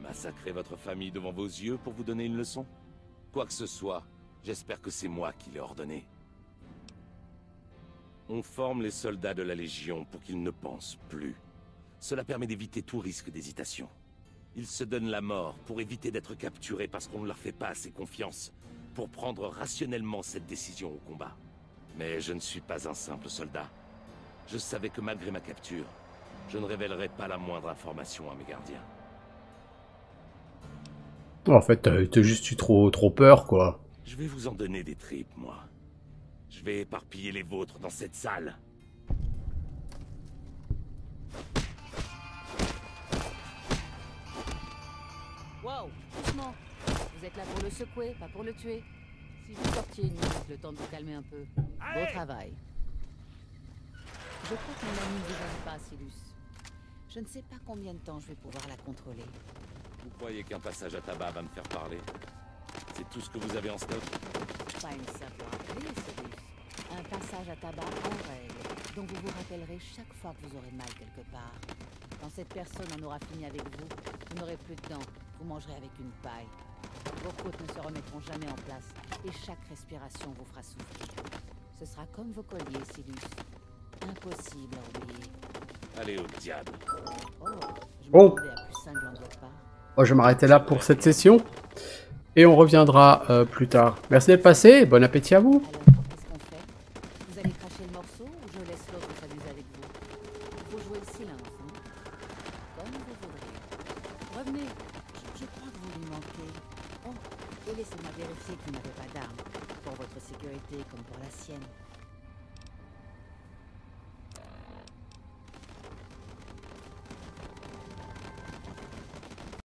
Massacré votre famille devant vos yeux pour vous donner une leçon Quoi que ce soit, j'espère que c'est moi qui l'ai ordonné. On forme les soldats de la Légion pour qu'ils ne pensent plus. Cela permet d'éviter tout risque d'hésitation. Ils se donnent la mort pour éviter d'être capturés parce qu'on ne leur fait pas assez confiance, pour prendre rationnellement cette décision au combat. Mais je ne suis pas un simple soldat. Je savais que malgré ma capture, je ne révélerais pas la moindre information à mes gardiens. En fait, t'as juste eu trop, trop peur, quoi. Je vais vous en donner des tripes, moi. Je vais éparpiller les vôtres dans cette salle. Wow, doucement. Vous êtes là pour le secouer, pas pour le tuer. Si vous sortiez une minute, le temps de vous calmer un peu. Beau travail. Je crois que mon ami ne vous aime pas, Silus. Je ne sais pas combien de temps je vais pouvoir la contrôler. Vous croyez qu'un passage à tabac va me faire parler? C'est tout ce que vous avez en stock? Pas une simple rappelée, Silus. Un passage à tabac en règle, dont vous vous rappellerez chaque fois que vous aurez mal quelque part. Quand cette personne en aura fini avec vous, vous n'aurez plus de dents, vous mangerez avec une paille. Vos côtes ne se remettront jamais en place, et chaque respiration vous fera souffrir. Ce sera comme vos colliers, Silus. Impossible à oublier. Allez au diable. Oh, je à plus part. Moi, je vais m'arrêter là pour cette session. Et on reviendra euh, plus tard. Merci d'être passé. Bon appétit à vous. Alors,